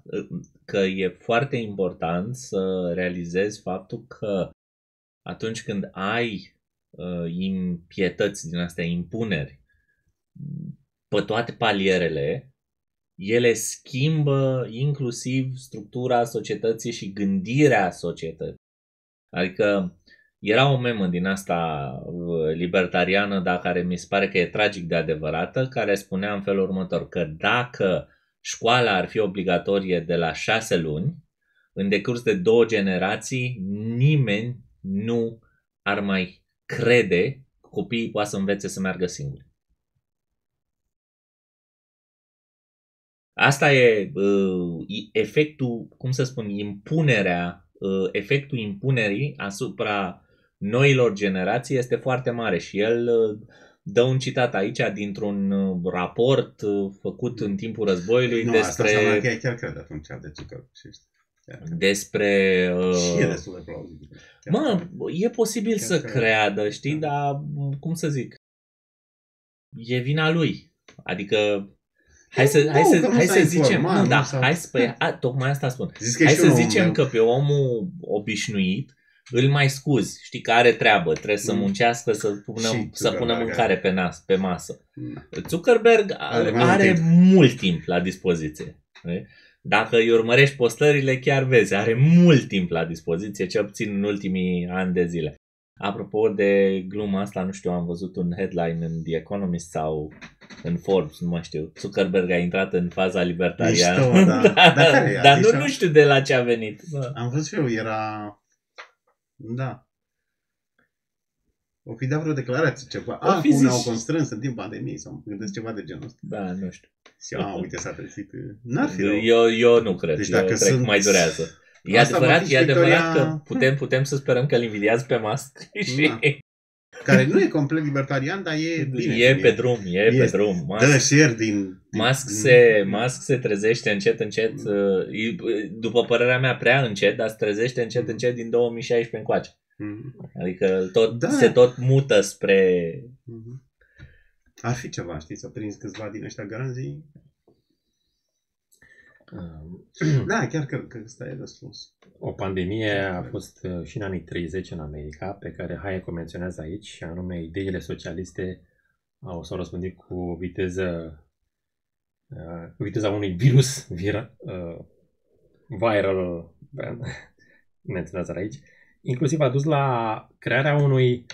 uh, că e foarte important să realizezi faptul că atunci când ai uh, impietăți din astea, impuneri, pe toate palierele, ele schimbă inclusiv structura societății și gândirea societății. Adică era o memă din asta uh, libertariană, dar care mi se pare că e tragic de adevărată, care spunea în felul următor, că dacă școala ar fi obligatorie de la șase luni, în decurs de două generații, nimeni nu ar mai crede că copiii poate să învețe să meargă singuri. Asta e uh, efectul, cum să spun, impunerea, uh, efectul impunerii asupra noilor generații este foarte mare și el uh, dă un citat aici dintr-un uh, raport uh, făcut în timpul războiului nu, despre... asta înseamnă că ea chiar crede atunci de Zuckerberg. Despre... Uh... Și e destul de plauzibil. Mă, e posibil Chiar să că- creadă, știi, Da. dar cum să zic, e vina lui. Adică hai să, Nu, hai să, că nu hai s-a să zicem, informat, nu, nu da, s-a- hai să, păi, a, tocmai asta spun. Zis că Hai și să un om zicem meu- că pe omul obișnuit îl mai scuzi, știi că are treabă, trebuie să Mm. muncească, să pună, Și să pună Zuckerberg mâncare pe, nas, pe masă. Da. Zuckerberg Are are, mai mult are timp. mult timp la dispoziție. știi? Dacă îi urmărești postările, chiar vezi, are mult timp la dispoziție, cel puțin în ultimii ani de zile. Apropo de gluma asta, nu știu, am văzut un headline în The Economist sau în Forbes, nu mai știu. Zuckerberg a intrat în faza libertariană. Mișto, da. [laughs] Dar care e? Dar Zis nu, a- nu știu de la ce a venit. Da. Am văzut și eu, era... Da. O fi dat vreo declarație, ceva. O Ah, fi cum zis- ne-au constrâns în timp pandemiei sau mă gândesc ceva de genul ăsta. Da, nu știu. Și a, uite, s-a trezit. N-ar fi rău. Eu, eu nu cred. Deci eu dacă cred că sunt- mai durează. E Asta va adevărat, fi e adevărat victoria- că putem, putem să sperăm că îl invidiază pe Musk și Da. Care nu e complet libertarian, dar e bine. e cum pe drum, e pe Este. drum. Dă Musk, share din... din- Musk, din- se, Musk se trezește încet, încet, uh, e- după părerea mea prea încet, dar se trezește încet, încet din 2016 încoace. Mhm. Adică tot, Da. se tot mută spre... Mhm. Ar fi ceva, știți, să prins câțiva din ăștia granzii. Um, Da, chiar cred că ăsta e răspuns. O pandemie a fost uh, și în anii 30 în America, pe care Hayek o menționează aici, și anume ideile socialiste au s-au răspândit cu viteză uh, cu viteza unui virus vira, uh, viral uh, menționează aici, inclusiv a dus la crearea unui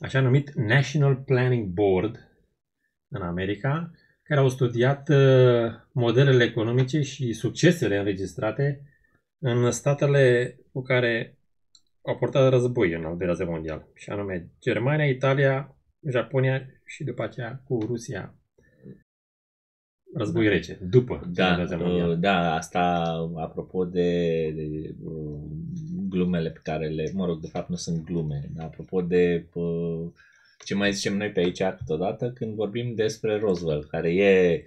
așa numit National Planning Board în America, care au studiat uh, modelele economice și succesele înregistrate în statele cu care au portat război în al doilea război mondial, și anume Germania, Italia, Japonia și după aceea cu Rusia. Război rece, după cel Da, de-al doilea război mondial. uh, da, asta apropo de, de uh, glumele pe care le, mă rog, de fapt nu sunt glume, dar apropo de uh, ce mai zicem noi pe aici câteodată când vorbim despre Roosevelt, care e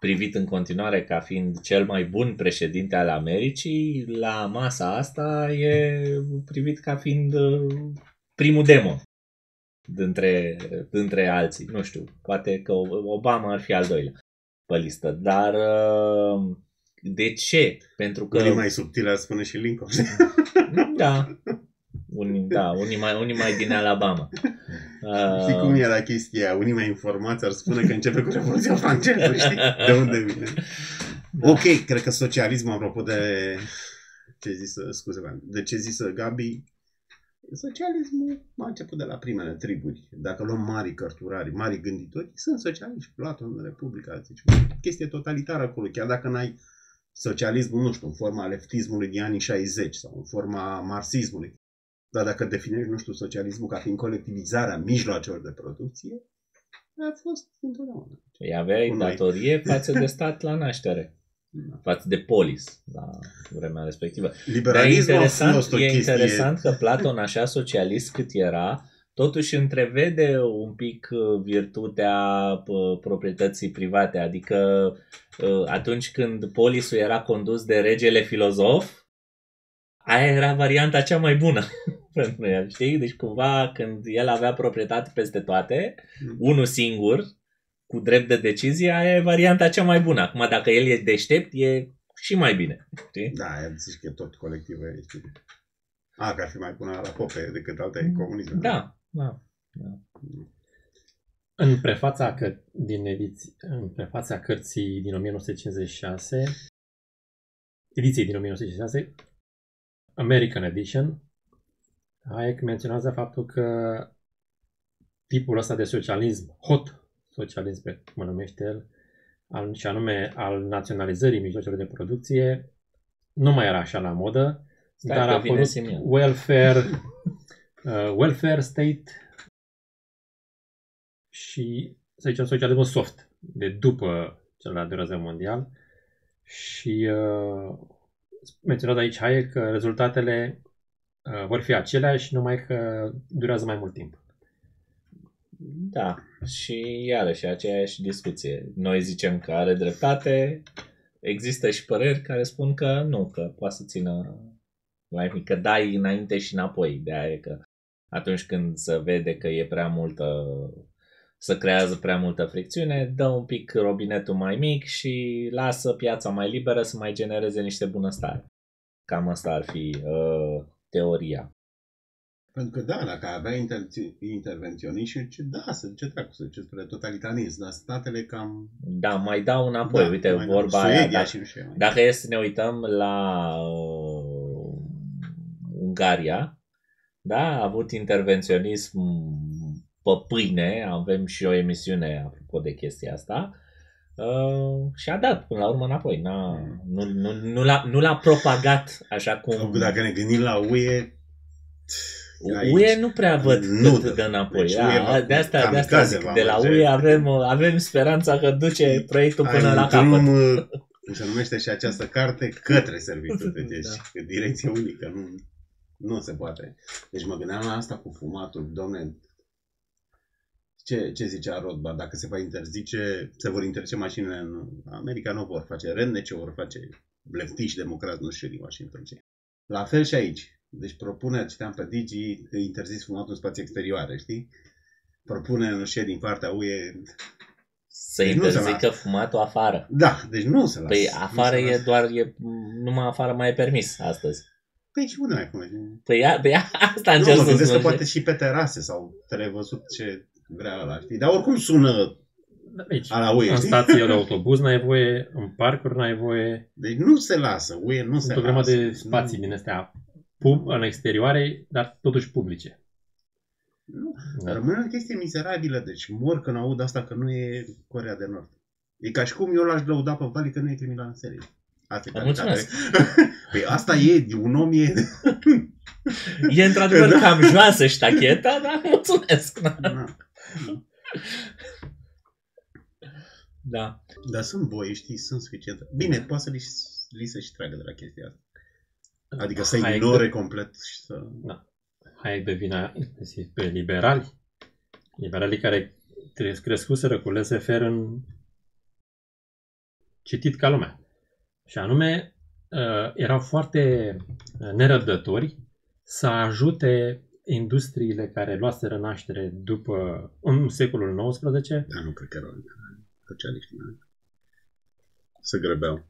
privit în continuare ca fiind cel mai bun președinte al Americii, la masa asta e privit ca fiind uh, primul demon dintre, dintre alții. Nu știu, poate că Obama ar fi al doilea pe listă, dar uh, de ce? Pentru că Unii mai subtile ar spune și Lincoln. da, unii, da, unii mai, unii mai din Alabama. Uh, [laughs] Știi cum era chestia aia? Unii mai informați ar spune că începe cu Revoluția franceză, știi? De unde vine? Da. Ok, cred că socialismul, apropo de ce zisă, scuze, de ce zisă Gabi, socialismul a început de la primele triburi. Dacă luăm mari cărturari, mari gânditori, sunt socialiști. Platon, Republica, zici, chestie totalitară acolo, chiar dacă n-ai socialismul, nu știu, în forma leftismului din anii 60 sau în forma marxismului. Dar dacă definești, nu știu, socialismul ca fiind colectivizarea mijloacelor de producție, a fost întotdeauna. Îi aveai Cu noi. datorie [laughs] față de stat la naștere, față de polis la vremea respectivă. Dar e Liberalismul a interesant, fost o e chestie... interesant că Platon, așa socialist cât era, totuși întrevede un pic uh, virtutea uh, proprietății private. Adică uh, atunci când polisul era condus de regele filozof, aia era varianta cea mai bună [laughs] [laughs] pentru el, știi? Deci cumva când el avea proprietate peste toate, Mm. unul singur, cu drept de decizie, aia e varianta cea mai bună. Acum dacă el e deștept, e și mai bine. Știi? Da, aia zici că e tot colectiv, e, știi? A, că ar fi mai bună la pope decât alte comunisme. Da, da. În prefața, că, din ediți, în prefața cărții din 1956, ediției din 1956, American Edition, Hayek menționează faptul că tipul ăsta de socialism, hot socialism, pe cum îl numește el, al, și anume al naționalizării mijloacelor de producție, nu mai era așa la modă, Stai dar că a vine apărut Simion. welfare, [laughs] uh, welfare state și, să zicem, socialismul soft, de după cel de-al doilea război mondial. Și uh, menționat aici Hayek că rezultatele uh, vor fi aceleași, numai că durează mai mult timp. Da, și iarăși aceeași discuție. Noi zicem că are dreptate, există și păreri care spun că nu, că poate să țină mai mic, că dai înainte și înapoi. De aia e că atunci când se vede că e prea multă să creează prea multă fricțiune, dă un pic robinetul mai mic și lasă piața mai liberă să mai genereze niște bunăstare. Cam asta ar fi uh, teoria. Pentru că da, dacă avea inter- intervenționiști, ce da, să ce dracu, să ce spre totalitarism, dar statele cam... Da, mai dau înapoi, da, uite, mai vorba Suedia aia, dacă, și nu știu eu. dacă e să ne uităm la uh, Ungaria, da, a avut intervenționism pe pâine, avem și o emisiune apropo de chestia asta, uh, și a dat până la urmă înapoi. N-a, nu, nu, nu, l-a, nu l-a propagat așa cum... Dacă ne gândim la UE, aici- UE nu prea văd Nu cât dă. de înapoi. Deci da, UE va- de asta, cam de asta gaze zic, va de la merge. UE avem, avem speranța că duce proiectul ai până un la drum, capăt. uh, cum se numește și această carte, către serviciu. Deci, [laughs] Da. că direcție unică, nu, nu se poate. Deci mă gândeam la asta cu fumatul, domne, ce, ce zicea Rothbard, dacă se va interzice, se vor interzice mașinile în America, nu vor face rende, ce vor face leftiști, democrați, nu știu din Washington ce. La fel și aici. Deci propune, citeam pe Digi, că interzis fumatul în spații exterioare, știi? Propune, nu știu, din partea UE, Să Deci nu se interzică fumatul afară. da, deci nu se lasă. Păi nu afară se e lasă. doar, e, numai afară mai e permis astăzi. Păi și unde mai cum Păi, a, păi a- [laughs] asta Nu, încerc mă să gândesc că spun. poate și pe terase sau trebuie văzut ce vrea ăla, știi? Dar oricum sună Aici, a la UE, în știi? stație de autobuz n-ai voie, în parcuri n-ai voie, Deci nu se lasă, UE nu se sunt o grămadă lasă. de spații Nu. din astea pub, în exterioare, dar totuși publice. Nu. Da. Rămâne o chestie mizerabilă, deci mor când aud asta că nu e Corea de Nord. E ca și cum eu l-aș lăuda pe Vali că nu e criminal în serie. Asta e Îți mulțumesc. calitatea. [laughs] Păi asta e, un om e... E într-adevăr [laughs] Da. cam joasă ștacheta, dar mulțumesc. Na. Da. [laughs] Dar sunt boi, știi, sunt suficient. Bine, poate să li, li se și tragă de la chestia asta. Adică să Hayek ignore complet și să... Hayek dă vina inclusiv pe liberali. Liberalii care cres- crescuseră cu laissez-faire în citit ca lumea. Și anume, uh, erau foarte uh, nerăbdători să ajute industriile care luaseră naștere după în secolul XIX Dar nu cred că erau socialiști. nu? Se grăbeau.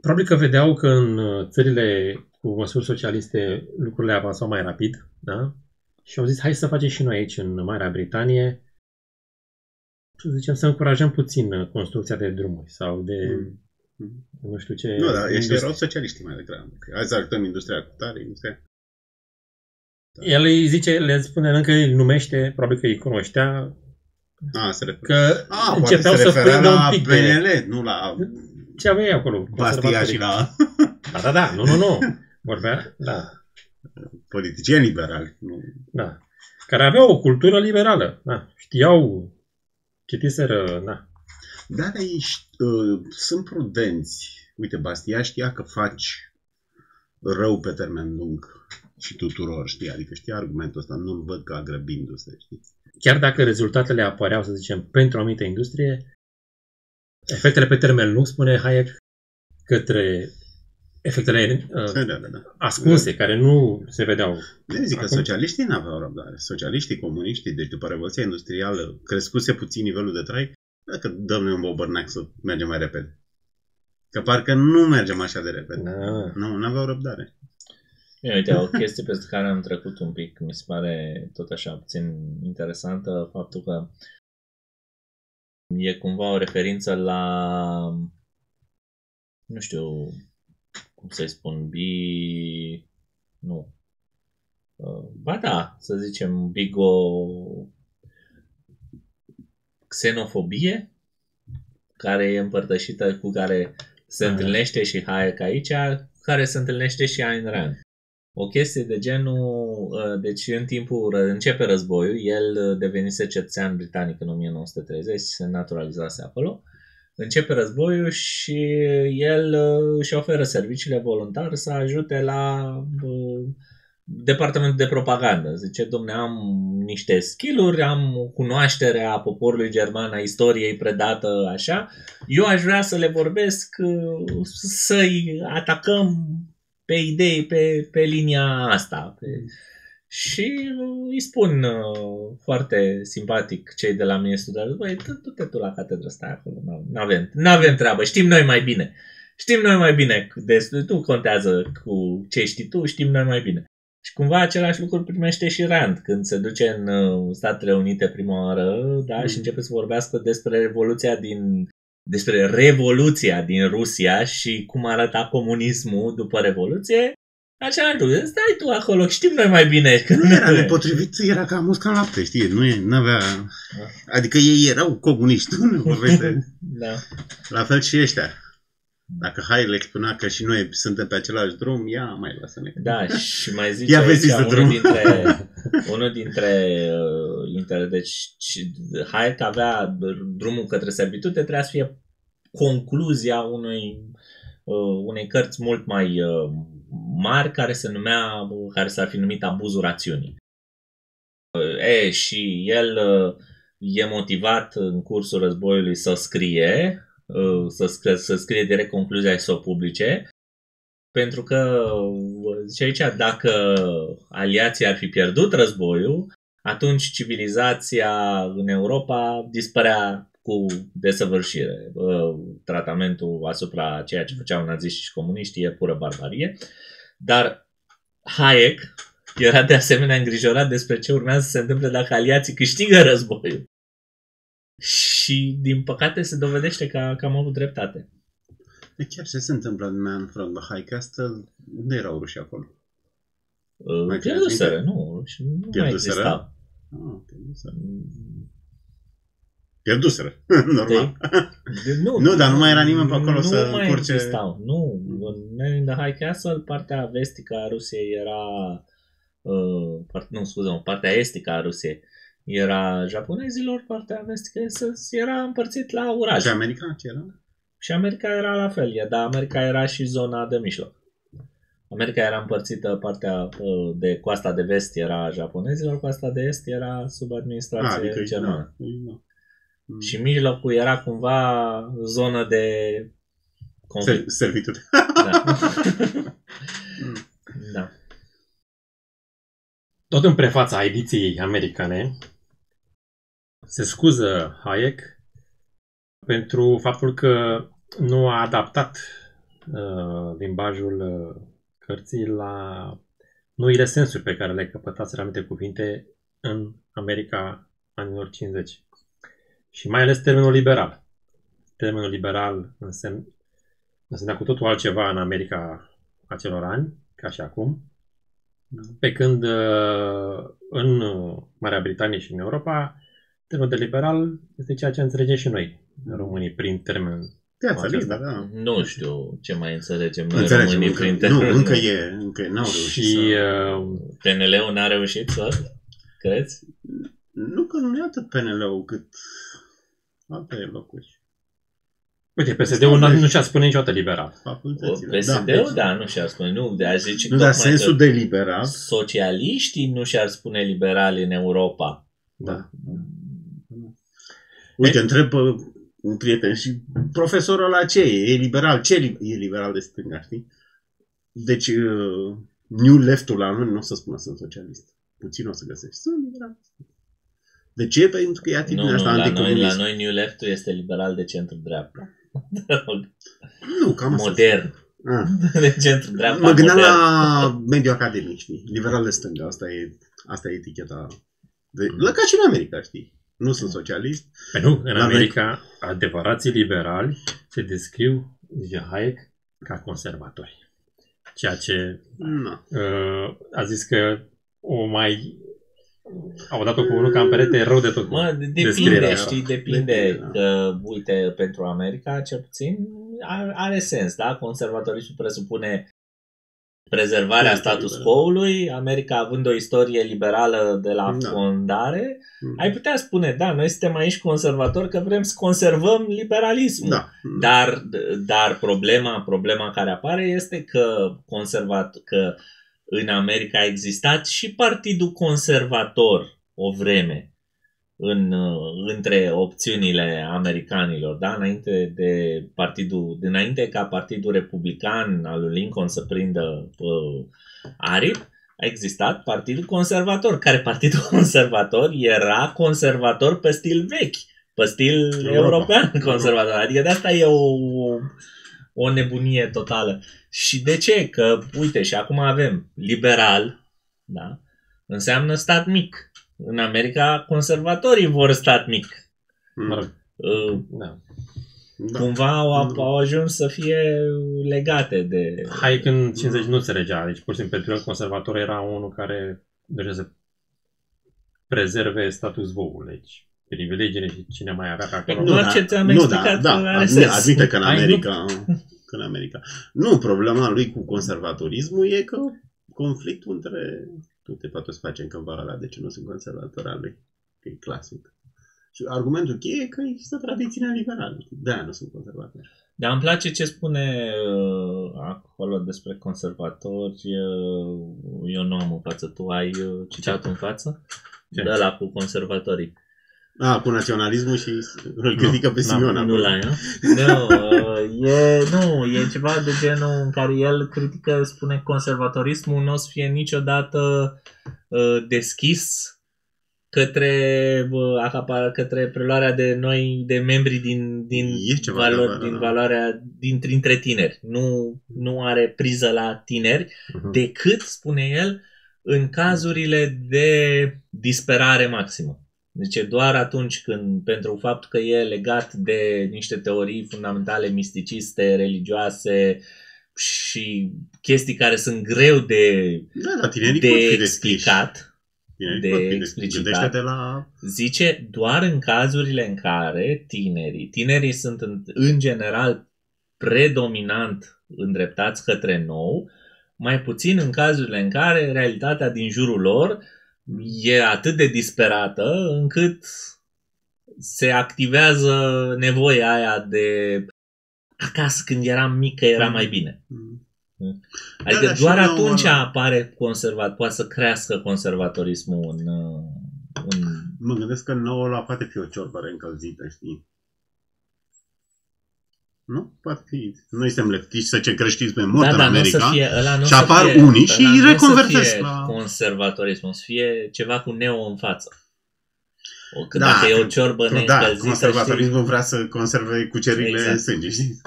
Probabil că vedeau că în uh, țările cu măsuri socialiste lucrurile avansau mai rapid, da? Și au zis, hai să facem și noi aici, în Marea Britanie, să zicem, să încurajăm puțin uh, construcția de drumuri sau de, Mm. nu știu ce... Nu, dar ăștia industrie. erau socialiști mai degrabă. Hai să ajutăm industria cu tare, industria. El îi zice, le spune, încă îi numește, probabil că îi cunoștea, A, se referă. că A, poate începeau se să referea prindă la un pic de PNL, nu la ce avea ei acolo. Bastia conservatorii. și la Da, da, da, nu, nu, nu. Vorbea, da, politicieni liberali. Nu. da. Care aveau o cultură liberală, da. Știau, citiseră, da. Da, dar ei ș- uh, sunt prudenți. Uite, Bastia știa că faci rău pe termen lung și tuturor, știi? Adică știa argumentul ăsta, nu-l văd ca grăbindu-se, știi? chiar dacă rezultatele apăreau, să zicem, pentru o anumită industrie, efectele pe termen lung, spune Hayek, către efectele uh, Da, da, da. ascunse, care nu se vedeau. Eu zic că Acum- socialiștii nu aveau răbdare. Socialiștii, comuniștii, deci după Revoluția Industrială, crescuse puțin nivelul de trai, dacă dăm noi un bobărnac să mergem mai repede. Că parcă nu mergem așa de repede. Da. Nu, nu aveau răbdare. Bine, uite, o chestie peste care am trecut un pic, mi se pare tot așa puțin interesantă, faptul că e cumva o referință la, nu știu, cum să-i spun, bi... nu. Uh, Ba da, să zicem, bigo... xenofobie, care e împărtășită cu care se Ah. întâlnește și Hayek aici, care se întâlnește și Ayn Rand. O chestie de genul, uh, deci în timpul, începe războiul, el uh, devenise cetățean britanic în 1930, se naturalizase acolo, începe războiul și el uh, își oferă serviciile voluntar să ajute la departamentul de propagandă. Zice, domne, am niște skill-uri, am cunoașterea poporului german, a istoriei predată așa, eu aș vrea să le vorbesc, să-i atacăm pe idei pe, pe linia asta. Pe... Și îi spun uh, foarte simpatic cei de la Ministrul de Război, du-te tu la catedră, stai acolo, nu avem, avem treabă, știm noi mai bine. Știm noi mai bine, destul, nu contează cu ce știi tu, știm noi mai bine. Și cumva același lucru primește și Rand când se duce în uh, Statele Unite prima oară da, mm. și începe să vorbească despre revoluția din despre revoluția din Rusia și cum arăta comunismul după revoluție, Același lucru. Stai tu acolo, știm noi mai bine. Nu era nepotrivit, era ca musca în lapte, știi? Nu, e, n-avea... Da. Adică ei erau comuniști, [laughs] nu vorbește. da. La fel și ăștia. Dacă Hayek spunea că și noi suntem pe același drum, ia mai lasă-ne. Da, și mai zice ia vezi unul drum. dintre, [laughs] unul dintre, uh, dintre deci Hayek avea drumul către servitute, trebuia să fie concluzia unui, uh, unei cărți mult mai uh, mari care se numea, care s-ar fi numit abuzul rațiunii. Uh, e, și el uh, e motivat în cursul războiului să scrie Uh, să, scrie, să scrie direct concluzia și să o publice. Pentru că, și aici, dacă aliații ar fi pierdut războiul, atunci civilizația în Europa dispărea cu desăvârșire. Uh, tratamentul asupra ceea ce făceau naziști și comuniștii e pură barbarie. Dar Hayek era de asemenea îngrijorat despre ce urmează să se întâmple dacă aliații câștigă războiul. Și, din păcate, se dovedește că, că am avut dreptate. De chiar ce se întâmplă în Man from the High Castle? Unde erau rușii acolo? Uh, pierduseră, nu. nu mai existau. Ah, pierduseră. Pierduseră, [laughs] normal. De, nu, [laughs] nu, dar nu mai era nimeni pe acolo nu să mai încurce... Existau. Nu, în The High Castle, partea vestică a Rusiei era... Uh, part, nu, scuze partea estică a Rusiei era japonezilor, partea vestică era împărțit la Ural. Și America ce era? Și America era la fel, dar America era și zona de mijloc. America era împărțită, partea de coasta de vest era japonezilor, coasta de est era sub administrație A, adică germană. Da, da. Mm. Și mijlocul era cumva zonă de conflict. Servitude. [laughs] Da. [laughs] da. Tot în prefața ediției americane, se scuză Hayek pentru faptul că nu a adaptat uh, limbajul uh, cărții la noile sensuri pe care le căpătați anumite cuvinte în America anilor 50. Și mai ales termenul liberal. Termenul liberal însemn, însemna cu totul altceva în America acelor ani, ca și acum. Pe când uh, în Marea Britanie și în Europa Termenul de liberal este ceea ce înțelegem și noi, românii, prin termen Piața da, da. Nu știu ce mai înțelegem noi înțelegem, românii încă, prin termen. Nu, încă e, încă n-au reușit și, să... Uh, PNL-ul n-a reușit să, crezi? Nu că nu e atât PNL-ul cât alte locuri. Uite, PSD-ul nu, nu și-ar spune niciodată liberal. PSD-ul, da, deci- da, nu și-ar spune. Nu, de a zice nu, dar sensul de liberal. Socialiștii nu și-ar spune liberali în Europa. Da. Uite, e... întreb un prieten și profesorul la ce e? E liberal? Ce e liberal de stânga, știi? Deci, uh, New Left-ul la noi nu o să spună sunt socialist. Puțin o să găsești. Sunt liberal. De ce? Pentru că e atitudinea asta la noi, la noi New Left-ul este liberal de centru-dreapta. [laughs] nu, cam Modern. Ah. [laughs] De centru-dreapta Mă gândeam la mediu academic, știi? Liberal de stânga. Asta e, asta e eticheta. De, mm. La ca și în America, știi? Nu sunt socialist. Păi nu, în America, noi... adevărații liberali se descriu, zice Hayek, ca conservatori. Ceea ce no. uh, a zis că o mai au dat-o cu unul ca în perete rău de tot. Mă, depinde, știi, depinde. depinde da. că, uite, pentru America, cel puțin, are, are sens, da? Conservatorismul presupune prezervarea Foarte status liberală. quo-ului, America având o istorie liberală de la Da. fondare, Mm. ai putea spune, da, noi suntem aici conservatori că vrem să conservăm liberalismul. Da. Dar, dar problema, problema care apare este că conservat, că în America a existat și Partidul Conservator o vreme în, uh, între opțiunile americanilor, da? înainte de partidul, dinainte ca Partidul Republican al lui Lincoln să prindă uh, aripi, a existat Partidul Conservator, care Partidul [laughs] Conservator era conservator pe stil vechi, pe stil Europa. european conservator. Adică de asta e o, o nebunie totală. Și de ce? Că, uite, și acum avem liberal, da? înseamnă stat mic. În America, conservatorii vor stat mic. Mă rog, Uh, da. Da. Cumva au, Mm. au ajuns să fie legate de... Hai că în 50 nu se regea, deci pur și simplu pentru el conservator era unul care dorea să prezerve status quo-ul, deci privilegiile și cine mai avea pe acolo. Păi, Doar ce ți-am nu, explicat da, că da, are admite, sens. admite că în Ai, nu- America, că în America. Nu, problema lui cu conservatorismul e că conflictul între tu te poate să facem cândva la de ce nu sunt conservator al lui. Că e clasic. Și argumentul cheie e că există tradiții neoliberale. De-aia nu sunt conservatori. Dar îmi place ce spune uh, acolo despre conservatori. Uh, eu nu am în față. Tu ai uh, citatul în față? Ce? De la cu conservatorii. A, cu naționalismul și îl critică pe n-am, Simeon. Nu acolo. la ea? Nu, uh, e, nu, e ceva de genul în care el critică, spune conservatorismul nu o să fie niciodată uh, deschis către uh, acapar, către preluarea de noi de membri din din, E ceva valo- de acolo, din da. valoarea dintre, dintre tineri. Nu nu are priză la tineri Mhm. decât spune el în cazurile de disperare maximă. Deci e doar atunci când, pentru faptul că e legat de niște teorii fundamentale misticiste, religioase și chestii care sunt greu de, Da, da, tinerii de pot fi deschiși. explicat, Tinerii de pot fi deschiși. explicitat. Gândește-te la... zice doar în cazurile în care tinerii, tinerii sunt în, în general predominant îndreptați către nou, mai puțin în cazurile în care realitatea din jurul lor e atât de disperată încât se activează nevoia aia de acasă când eram mică era mai bine. Adică da, și doar nouă- atunci apare conservat, poate să crească conservatorismul în, uh, în Mă gândesc că nouă la poate fi o ciorbă reîncălzită, știi? Nu? Poate fi. Noi suntem leftiști să ce creștinism mult da, în da, nu o America. să fie, ăla nu o și să apar fie, unii și ăla îi nu o să reconvertesc fie la- conservatorism, o să fie ceva cu neo în față. O, că Da, dacă e o ciorbă Da, neîncălzită, știi? conservatorismul vrea să conserve cucerile Exact. exact. sânge, știi?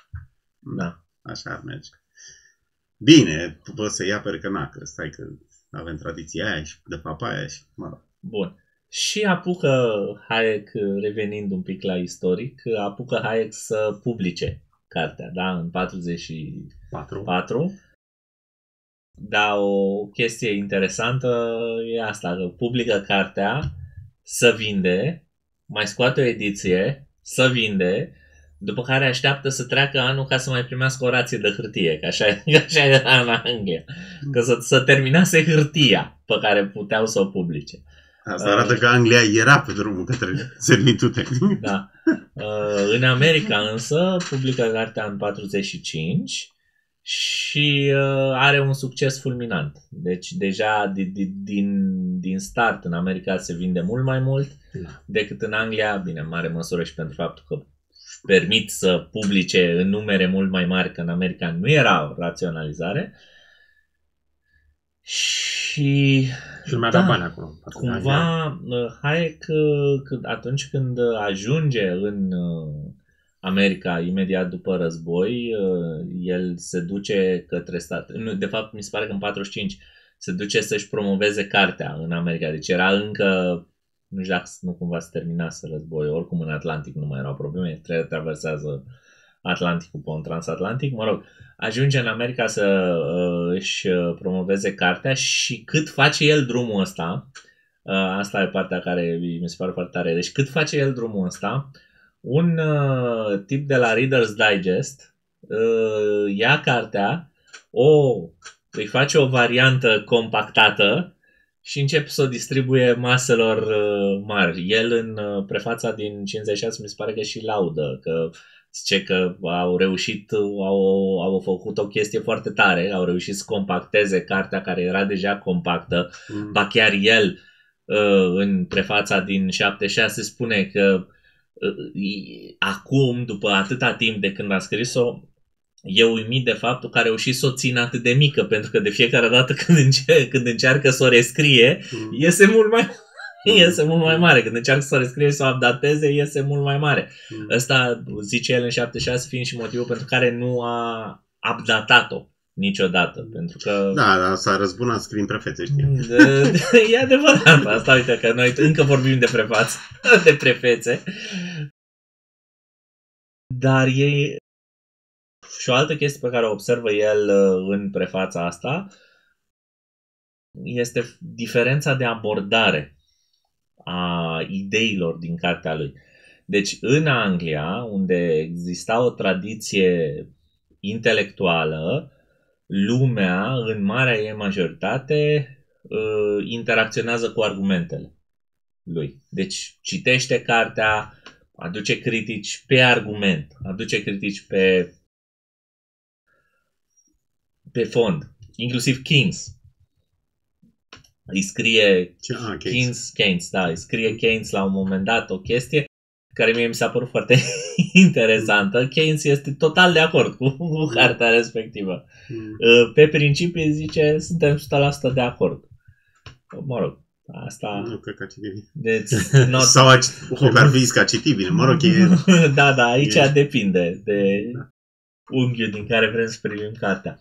[laughs] Da. Așa ar merge. Bine, poți să ia pe că na, că stai că avem tradiția aia și de papa aia și, mă rog. Bun. Și apucă Hayek, revenind un pic la istoric, apucă Hayek să publice cartea, da, în 44. 4. Da, o chestie interesantă e asta, că publică cartea, să vinde, mai scoate o ediție, să vinde, după care așteaptă să treacă anul ca să mai primească o rație de hârtie, că așa, [laughs] că așa era în Anglia. Că să, să terminase hârtia pe care puteau să o publice. Asta arată că Anglia era pe drumul către [laughs] servitute. Da. Uh, În America însă publică cartea în 45 și uh, are un succes fulminant. Deci deja din, din, din start în America se vinde mult mai mult Da. decât în Anglia, bine, în mare măsură și pentru faptul că permit să publice în numere mult mai mari, că în America nu era raționalizare. Și Și lumea Da. avea bani acolo. față de Anglia. cumva uh, Hayek uh, când- atunci când ajunge în uh, America imediat după război, uh, el se duce către stat. Nu, De fapt, mi se pare că în 45 se duce să-și promoveze cartea în America. Deci era încă, nu știu dacă nu cumva se terminase războiul, oricum în Atlantic nu mai erau probleme, tre- traversează Atlanticul pe un transatlantic, mă rog, ajunge în America să uh, își uh, promoveze cartea și cât face el drumul ăsta, uh, asta e partea care mi se pare foarte tare, deci cât face el drumul ăsta, un uh, tip de la Reader's Digest uh, ia cartea, o îi face o variantă compactată și începe să o distribuie maselor uh, mari. El în uh, prefața din 56 mi se pare că și laudă, că zice că au reușit, au, au făcut o chestie foarte tare, au reușit să compacteze cartea care era deja compactă, Mm. ba chiar el uh, în prefața din 76 spune că uh, i- acum, după atâta timp de când a scris-o, e uimit de faptul că a reușit să o țină atât de mică, pentru că de fiecare dată [laughs] când, înce- când încearcă să o rescrie, Mm. iese mult mai iese mult mai mare. Când încearcă să o rescrie să o updateze, iese mult mai mare. Mm. Ăsta, zice el în 76, fiind și motivul pentru care nu a updatat-o niciodată. Pentru că Da, da, s-a răzbunat screen prefețe, știi? de, e adevărat asta, uite că noi încă vorbim de prefață, [laughs] de prefețe. Dar e și o altă chestie pe care o observă el uh, în prefața asta este diferența de abordare a ideilor din cartea lui. Deci în Anglia, unde exista o tradiție intelectuală, lumea, în marea ei majoritate, uh, interacționează cu argumentele lui. Deci citește cartea, aduce critici pe argument, aduce critici pe pe fond, inclusiv Keynes. Îi scrie Ce? Ah, Keynes. Keynes, Keynes, da, îi scrie Keynes la un moment dat o chestie care mie mi s-a părut foarte [laughs] interesantă. Keynes este total de acord cu, cu cartea respectivă. Mm. Uh, Pe principii zice, suntem 100% de acord. Mă rog, asta... Nu cred că a citit. Deci, [laughs] not... Sau a citit, o, ar fi zis că a citit bine. Mă rog, e... [laughs] da, da, aici E- depinde de Da. unghiul din care vrem să privim cartea.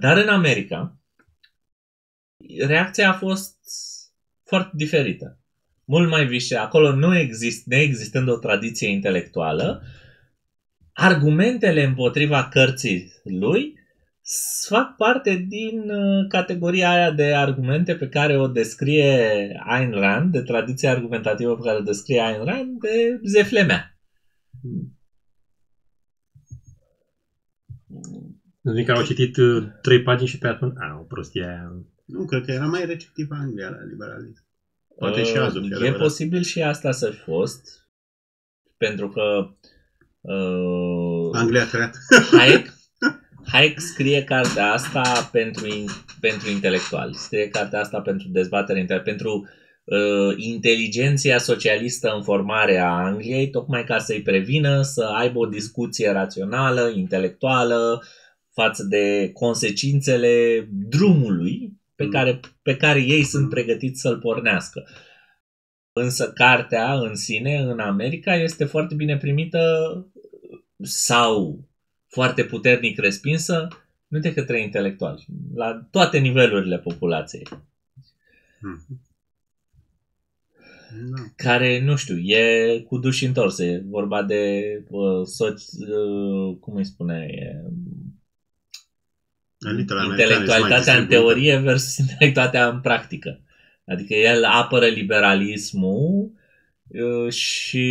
Dar în America, reacția a fost foarte diferită. Mult mai vișe. Acolo nu exist, neexistând o tradiție intelectuală, argumentele împotriva cărții lui s- fac parte din uh, categoria aia de argumente pe care o descrie Ayn Rand, de tradiția argumentativă pe care o descrie Ayn Rand, de zeflemea. Adică au citit uh, trei pagini și pe atunci, a, o prostie aia. Nu, cred că era mai receptiv Anglia la liberalism. Poate și Uh, azi o fi E adevărat. posibil și asta să fi fost, pentru că uh, Anglia a creat. Hayek, Hayek scrie cartea asta pentru, in, pentru intelectuali, scrie cartea asta pentru dezbatere intelectuală, pentru uh, inteligenția socialistă în formare a Angliei, tocmai ca să-i prevină să aibă o discuție rațională, intelectuală, față de consecințele drumului pe Mm. care, pe care ei sunt pregătiți să-l pornească. Însă cartea în sine, în America, este foarte bine primită sau foarte puternic respinsă, nu de către intelectuali, la toate nivelurile populației, Mhm. Da. care, nu știu, e cu duși întorse, e vorba de uh, soți, uh, cum îi spune, e, Elitele americane sunt mai intelectualitatea în distribuite. teorie versus [laughs] intelectualitatea în practică. Adică el apără liberalismul uh, și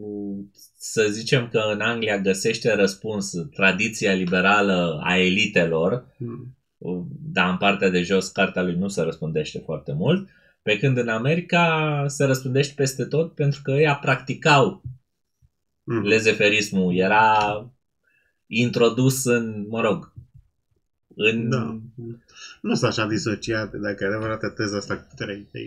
uh, să zicem că în Anglia găsește răspuns tradiția liberală a elitelor, Mm. uh, dar în partea de jos cartea lui nu se răspundește foarte mult, pe când în America se răspundește peste tot pentru că ei practicau Mm. lezeferismul, era introdus în, mă rog, în... Da. Nu sunt așa disociate, dacă e adevărată teza asta cu trei idei.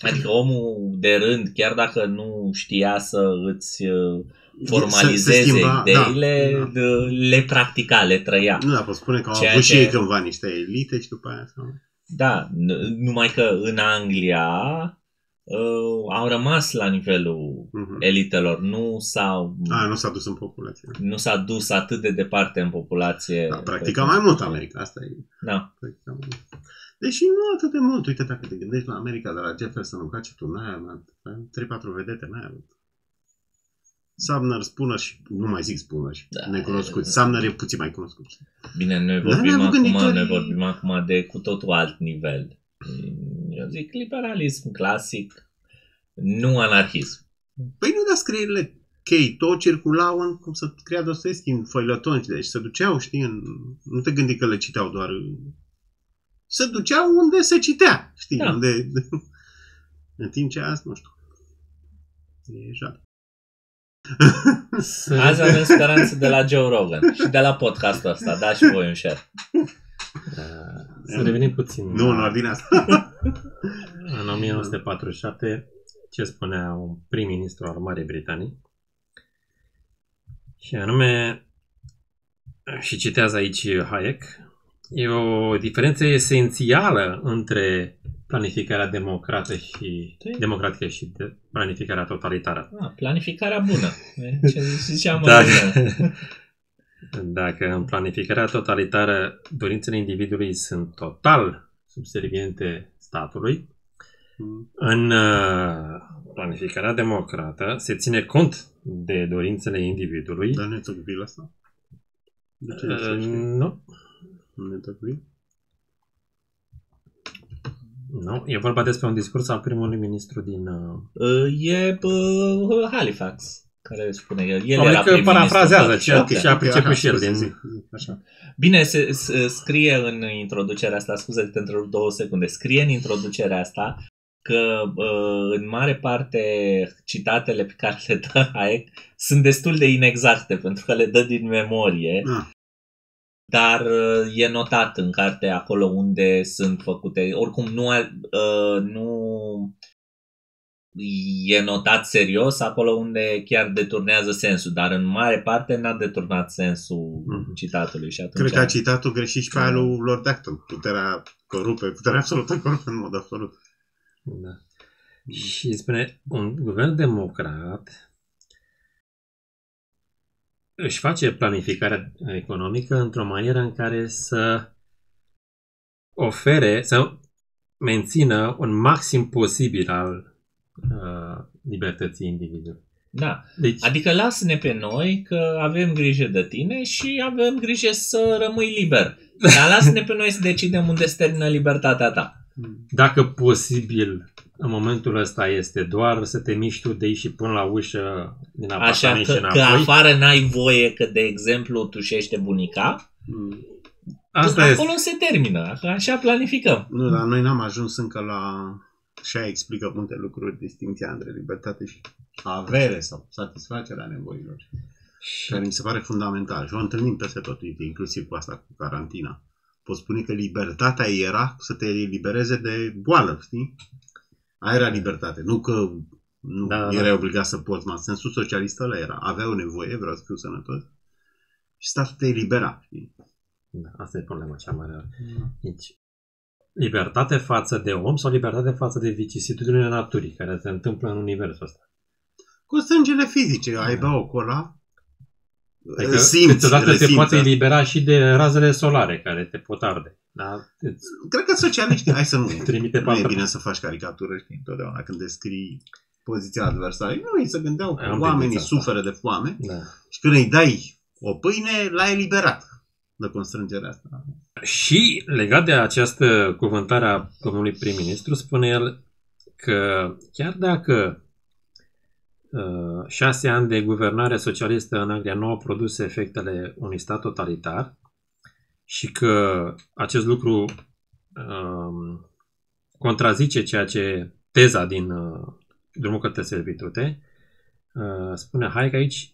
Adică omul de rând, chiar dacă nu știa să îți uh, Se- se formalizeze schimba, ideile, da, da. d- le practica, le trăia. Nu, dar pot spune că au Ceea avut și ce- ei cândva niște elite și după aia sau... Da, n- numai că în Anglia uh, au rămas la nivelul Mhm. elitelor, nu s-au A, nu s-a dus în populație. nu s-a dus atât de departe în populație. Da, practica mai mult America, asta e. Da. Practica mai mult. Deși nu atât de mult, uite dacă te gândești la America de la Jefferson încoace, tu n-ai avut 3-4 vedete, n-ai avut. Sumner, Spooner și, nu mai zic Spooner și Da, necunoscuți. e- Sumner e puțin mai cunoscut. Bine, noi Dar vorbim, n-ai avut acum, gânditorii- noi vorbim acum de cu totul alt nivel. Eu zic liberalism clasic, nu anarhism. Păi nu, dar scrierile chei, tot circulau în, cum să scria Dostoevski, în făilătoni, deci se duceau, știi, în, nu te gândi că le citeau doar, se duceau unde se citea, știi, Da. unde, [laughs] în timp ce azi, nu știu, e jale. Să, [laughs] Azi avem speranțe de la Joe Rogan și de la podcastul ăsta. Da și voi un share. să revenim puțin. Nu, la- în ordinea asta. [laughs] În 1947, ce spunea un prim-ministru al Marii Britanii? Și anume, și citează aici Hayek, e o diferență esențială între planificarea democrată și, democratică și de planificarea totalitară. Ah, planificarea bună. Ce ziceam Da. mai [laughs] Dacă în planificarea totalitară dorințele individului sunt total subserviente statului, în uh, planificarea democrată se ține cont de dorințele individului. Dar nu e tocmai asta? De ce Uh, nu știi? nu, Nu e tocmai? nu, e vorba despre un discurs al primului ministru din... Uh, E bă, Halifax care spune el. El Probabil era că prim-ministru, parafrazează da. ceea Ok. ce a priceput aha, și el scuze, din... zi, zi, Așa. Bine, se, se scrie în introducerea asta, scuze că te întrerup două secunde, scrie în introducerea asta că uh, în mare parte citatele pe care le dă Hayek sunt destul de inexacte pentru că le dă din memorie, Ah, dar uh, e notat în carte acolo unde sunt făcute. Oricum nu, a- uh, nu e notat serios acolo unde chiar deturnează sensul, dar în mare parte n-a deturnat sensul Mhm. citatului și atunci... Cred că a citat-o greșit și pe aia lui Lord Acton. Puterea corupe, puterea absolută corupă în mod absolut. Da. Și spune, un guvern democrat își face planificarea economică într-o manieră în care să ofere, să mențină un maxim posibil al uh, libertății individului. Da, Deci, adică lasă-ne pe noi că avem grijă de tine și avem grijă să rămâi liber. Dar lasă-ne pe noi să decidem unde se termină libertatea ta. dacă posibil, în momentul ăsta este doar să te miști tu de aici și până la ușă din Așa apartament și că, că înapoi. afară n-ai voie că, de exemplu, tușește bunica, Mm. Asta este. acolo se termină. Așa planificăm. Nu, dar noi n-am ajuns încă la... Și aia explică multe lucruri, distinția între libertate și avere sau satisfacerea nevoilor. Care mi se pare fundamental. Și o întâlnim peste tot, inclusiv cu asta, cu carantina. Poți spune că libertatea era să te elibereze de boală, știi? Aia era libertate. Nu că nu Da, da, da. erai obligat să poți, mă. Sensul socialist ăla era. Aveau nevoie, vreau să fiu sănătos. Și statul te elibera, știi? Da, asta e problema cea mare. Deci, libertate față de om sau libertate față de vicisitudinile naturii care se întâmplă în universul ăsta. Cu strângele fizice, ai bea o cola, Adică simți, câteodată te resimți poate asta. elibera și de razele solare care te pot arde. Da? Îți Cred că socialiștii, hai să nu, [laughs] trimite nu e pe bine să faci caricatură, știi, întotdeauna când descrii poziția adversară. Nu, ei se gândeau că Am oamenii gândit asta. suferă de foame Da. și când îi dai o pâine, l-ai eliberat de constrângerea asta. Și legat de această cuvântare a domnului prim-ministru, spune el că chiar dacă uh, șase ani de guvernare socialistă în Anglia nu au produs efectele unui stat totalitar și că acest lucru um, contrazice ceea ce teza din uh, drumul către servitute, uh, spune Hayek aici,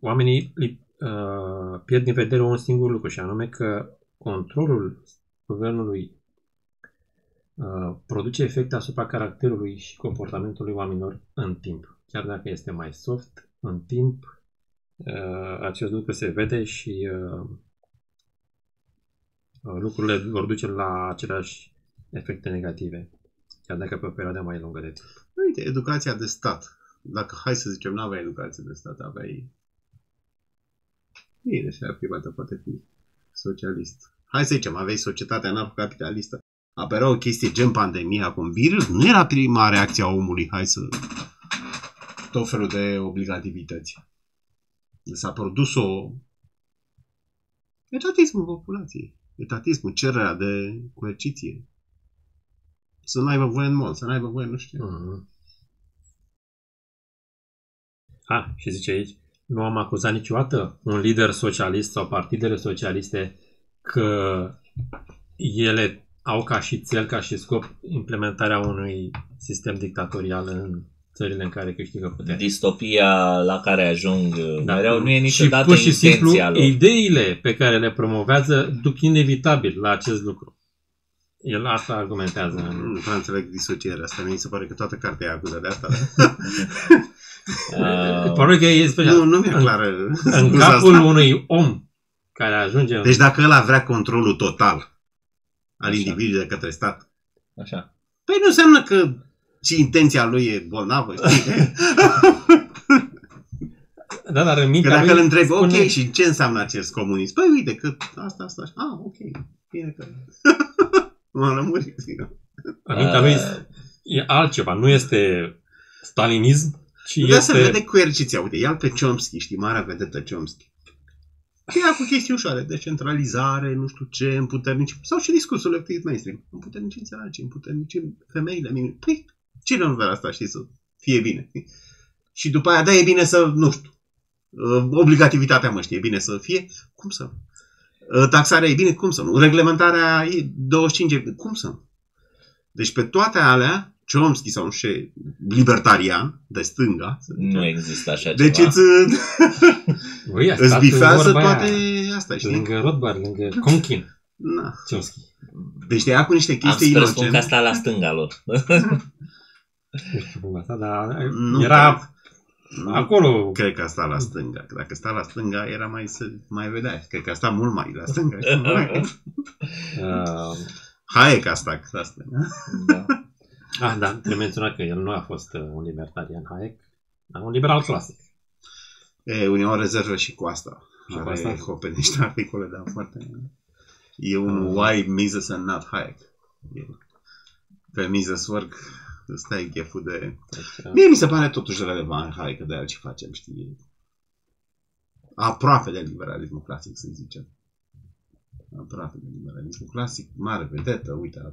oamenii li- uh, pierd din vedere un singur lucru și anume că controlul guvernului uh, produce efecte asupra caracterului și comportamentului oamenilor în timp. Chiar dacă este mai soft, în timp uh, acest lucru se vede și uh, uh, lucrurile vor duce la aceleași efecte negative, chiar dacă pe o perioadă mai lungă de timp. Uite, educația de stat. Dacă, hai să zicem, nu aveai educație de stat, aveai... Bine, și aia privată poate fi socialist. Hai să zicem, aveai societatea anarhocapitalistă. Apărea o chestie gen pandemia acum virus, nu era prima reacție a omului, hai să... Tot felul de obligativități. S-a produs o... Etatismul populației. Etatismul, cererea de coerciție. Să n-aibă voie în mall, să n-aibă voie nu știu. ce. Mhm. A, și zice aici, nu am acuzat niciodată un lider socialist sau partidele socialiste că ele au ca și cel, ca și scop implementarea unui sistem dictatorial în țările în care câștigă putere. Distopia la care ajung Da. mereu nu e și niciodată pur și simplu, intenția lor. ideile pe care le promovează duc inevitabil la acest lucru. El asta argumentează. în- Nu prea înțeleg disocierea asta. Mi se pare că toată cartea e acuză de asta. [laughs] Uh, Probabil că e special. nu, nu mi-e În- clară. În scuza capul asta. unui om care ajunge... Deci dacă ăla vrea controlul total al Așa. individului de către stat, Așa. păi nu înseamnă că și intenția lui e bolnavă, știi? [laughs] Da, dar în Că mintea dacă lui îl întrebi, spune- ok, și ce înseamnă acest comunism? Păi uite, că asta, asta, așa. Ah, ok, bine că... [laughs] M-am lămurit. În mintea lui Uh, e altceva. Nu este stalinism, ci Este... să este... vede coerciția. Uite, ia pe Chomsky, știi, marea vedetă Chomsky. Ia cu chestii ușoare, decentralizare, nu știu ce, împuternici, sau și discursul activ mainstream. Împuternici săraci, împuternici femeile. mine. Păi, cine nu vrea asta, știi, să fie bine? știi? Și după aia, da, e bine să, nu știu, uh, obligativitatea mă știe, e bine să fie, cum să nu? Uh, Taxarea e bine, cum să nu? Reglementarea e 25, e- cum să nu? Deci pe toate alea, Chomsky sau un șe libertarian de stânga, să zicem, nu există așa deci ceva. îți, [laughs] Băi, a îți stat bifează vorba toate aia astea, știi? Lângă Rothbard, lângă Conkin. Na. Chomsky. Deci te ia cu niște Am chestii să răspund că inocente. asta la stânga lor. Nu știu cum asta, dar Nu era cred. Nu acolo. Cred că sta la stânga. Că Dacă sta la stânga, era mai să mai vedeai. Cred că sta mult mai la stânga. [laughs] Uh, Hayek a stat la stânga. da. Ah, da, trebuie menționat că el nu a fost uh, un libertarian Hayek, dar un liberal clasic. E, unii au rezervă și cu asta. Și cu Are asta? Hoppe niște [laughs] articole, dar foarte... E un Ah. why Mises and not Hayek. E, pe Mises work stai cheful de... Deci, uh, Mie mi se pare totuși relevant Hayek de aia ce facem, știi? Aproape de liberalismul clasic, să zicem. Aproape de liberalismul clasic. Mare vedetă, uite, a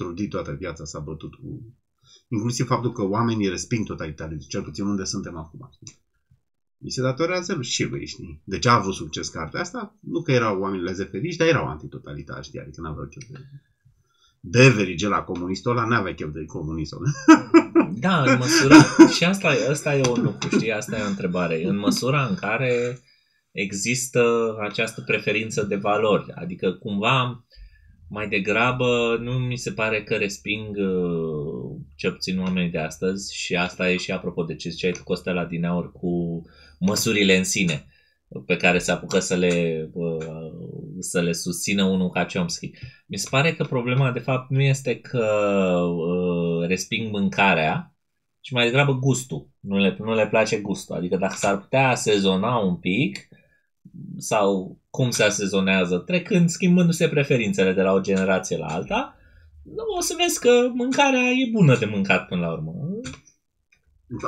trudit toată viața, s-a bătut cu... Inclusiv faptul că oamenii resping totalitarismul, cel puțin unde suntem acum. Știi? Îi se datorează lui și lui, știi? De ce a avut succes cartea asta? Nu că erau oameni lezeferiști, dar erau antitotalitari, știi? Adică n-aveau chef de... Beveridge la comunistul ăla n-avea chef de comunistul [laughs] Da, în măsura... și asta, e- asta e un lucru, știi? Asta e o întrebare. În măsura în care există această preferință de valori. Adică cumva mai degrabă nu mi se pare că resping uh, cel puțin oamenii de astăzi și asta e și apropo de ce ziceai tu Costel Adineaur cu măsurile în sine pe care se apucă să le, uh, să le susțină unul ca Chomsky. Mi se pare că problema de fapt nu este că uh, resping mâncarea, ci mai degrabă gustul. Nu le, nu le place gustul. Adică dacă s-ar putea sezona un pic sau cum se asezonează, trecând, schimbându-se preferințele de la o generație la alta, nu, o să vezi că mâncarea e bună de mâncat până la urmă.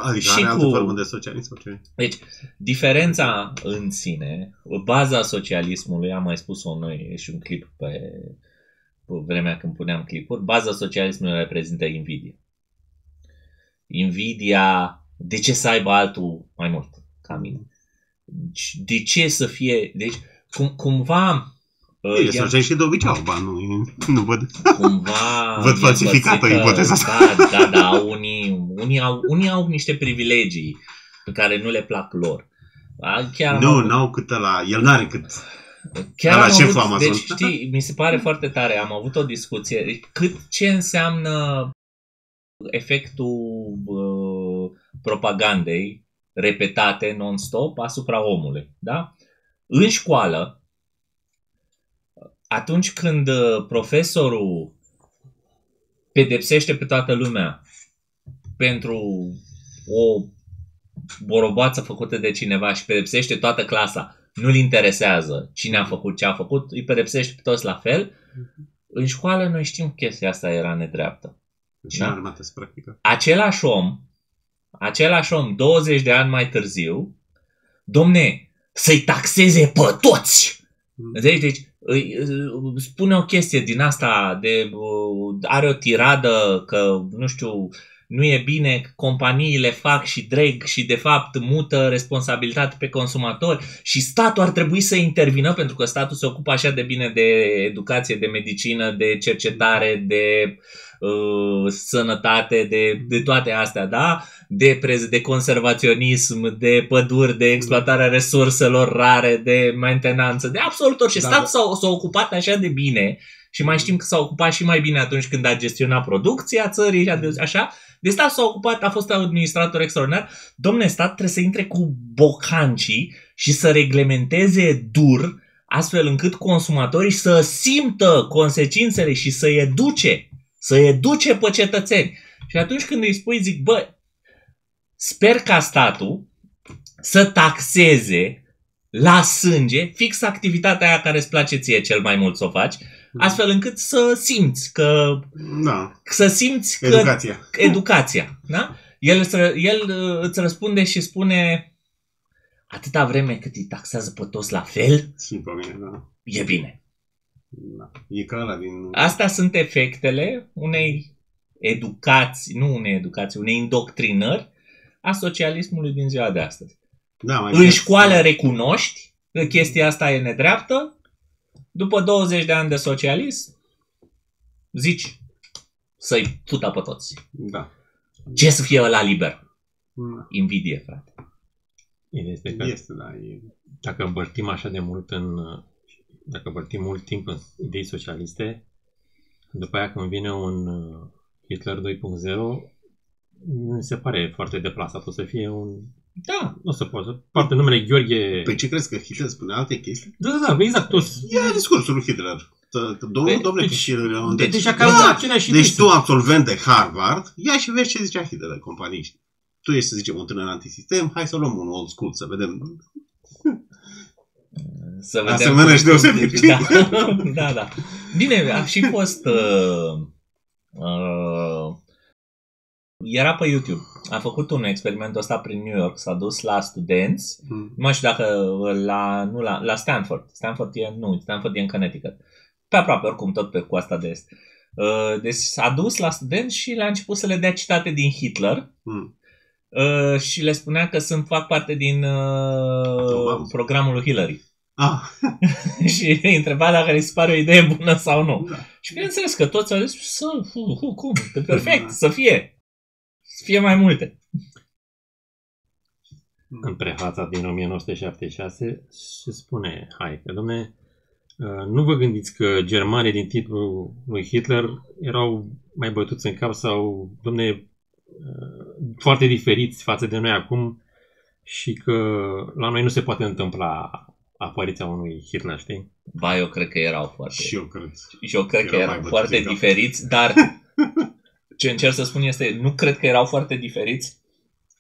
Adică Și are altă cu- formă de socialism sau ce? Deci, diferența în sine, baza socialismului, am mai spus-o noi, e și un clip pe, pe vremea când puneam clipuri, baza socialismului reprezintă invidia. Invidia, de ce să aibă altul mai mult ca mine? Deci, De ce să fie, deci, cum, cumva, uh, Bine, e- socialiștii de obicei au bani, nu, nu văd. cumva [laughs] Văd e falsificată învățat că- ipoteza asta. Da, da, da, unii, unii, au, unii au niște privilegii pe care nu le plac lor. A, Chiar am Nu, avut- n-au cât la El n-are cât... Chiar la am șeful avut, Amazon. deci știi, mi se pare foarte tare, am avut o discuție, deci cât ce înseamnă efectul uh, propagandei repetate non-stop asupra omului, da? În școală, atunci când uh, profesorul pedepsește pe toată lumea pentru o boroboață făcută de cineva și pedepsește toată clasa, nu-l interesează cine a făcut ce a făcut, îi pedepsește pe toți la fel. În școală noi știm că chestia asta era nedreaptă. Și Da. da. armată se practică. Același om, același om 20 de ani mai târziu, domne, să-i taxeze pe toți! Deci, deci îi, îi spune o chestie din asta de uh, are o tiradă că nu știu nu e bine că companiile fac și dreg și de fapt mută responsabilitate pe consumatori și statul ar trebui să intervină pentru că statul se ocupă așa de bine de educație, de medicină, de cercetare, de uh, sănătate, de, de toate astea, da? De, prez, de conservaționism, de păduri, de exploatarea resurselor rare, de mentenanță, de absolut orice. Da, Statul da. s-a, s-a ocupat așa de bine și mai știm că s-a ocupat și mai bine atunci când a gestionat producția țării, și a- așa. De stat s-a ocupat, a fost administrator extraordinar. Domne, stat trebuie să intre cu bocancii și să reglementeze dur astfel încât consumatorii să simtă consecințele și să educe, să educe pe cetățeni. Și atunci când îi spui, zic, bă, sper ca statul să taxeze la sânge fix activitatea aia care îți place ție cel mai mult să o faci, astfel încât să simți că Da, să simți că educația. educația. Da? El, îți ră- el uh, îți răspunde și spune atâta vreme cât îi taxează pe toți la fel, Și pe mine, da. e bine. Da. E ca ăla din... Astea sunt efectele unei educații, nu unei educații, unei indoctrinări a socialismului din ziua de astăzi. Da, mai În bine. școală recunoști că chestia asta e nedreaptă, după 20 de ani de socialism, zici să-i fută pe toți. Da. Ce să fie ăla liber? Da. Invidie, frate. Ideea este că Este, da. E... dacă bărtim așa de mult în... Dacă bărtim mult timp în idei socialiste, după aia când vine un uh, Hitler 2.0, mi se pare foarte deplasat. O să fie un... Da, Nu o să poată. Poate numele Gheorghe... Păi ce crezi că Hitler spune alte chestii? Da, da, da, exact. Toți... Ia discursul lui Hitler. Tă- tă- Domnul, Deci- domnule, deci- Hitler, De, deja da, cam aceleași idei Deci sunt. tu, absolvent de Harvard, ia și vezi ce zicea Hitler companiști. Tu ești, să zicem, un tânăr antisistem, hai să luăm un old school, să vedem. Să vedem. Asemănă și deosebit. Da, [laughs] da, da. Bine, a și fost... Uh, uh, era pe YouTube. A făcut un experiment ăsta prin New York, s-a dus la studenți, Mm. nu mai știu dacă la, nu la, la Stanford. Stanford e, nu, Stanford e în Connecticut. Pe aproape, oricum, tot pe coasta de est. Uh, deci s-a dus la studenți și le-a început să le dea citate din Hitler Mm. Uh, și le spunea că sunt fac parte din uh, Obama. programul lui Hillary. Ah, [laughs] și îi întreba dacă îi se pare o idee bună sau nu. da. Și bineînțeles că toți au zis, să, hu, hu, cum, e perfect, Da. să fie. Să fie mai multe. în prefața din 1976 și spune, hai, că domne, uh, nu vă gândiți că germanii din timpul lui Hitler erau mai bătuți în cap sau, domne, uh, foarte diferiți față de noi acum și că la noi nu se poate întâmpla apariția unui Hitler, știi? Ba, eu cred că erau foarte... Și eu cred. Și eu cred că Erau mai erau bătuți foarte în cap. diferiți, dar [laughs] ce încerc să spun este, nu cred că erau foarte diferiți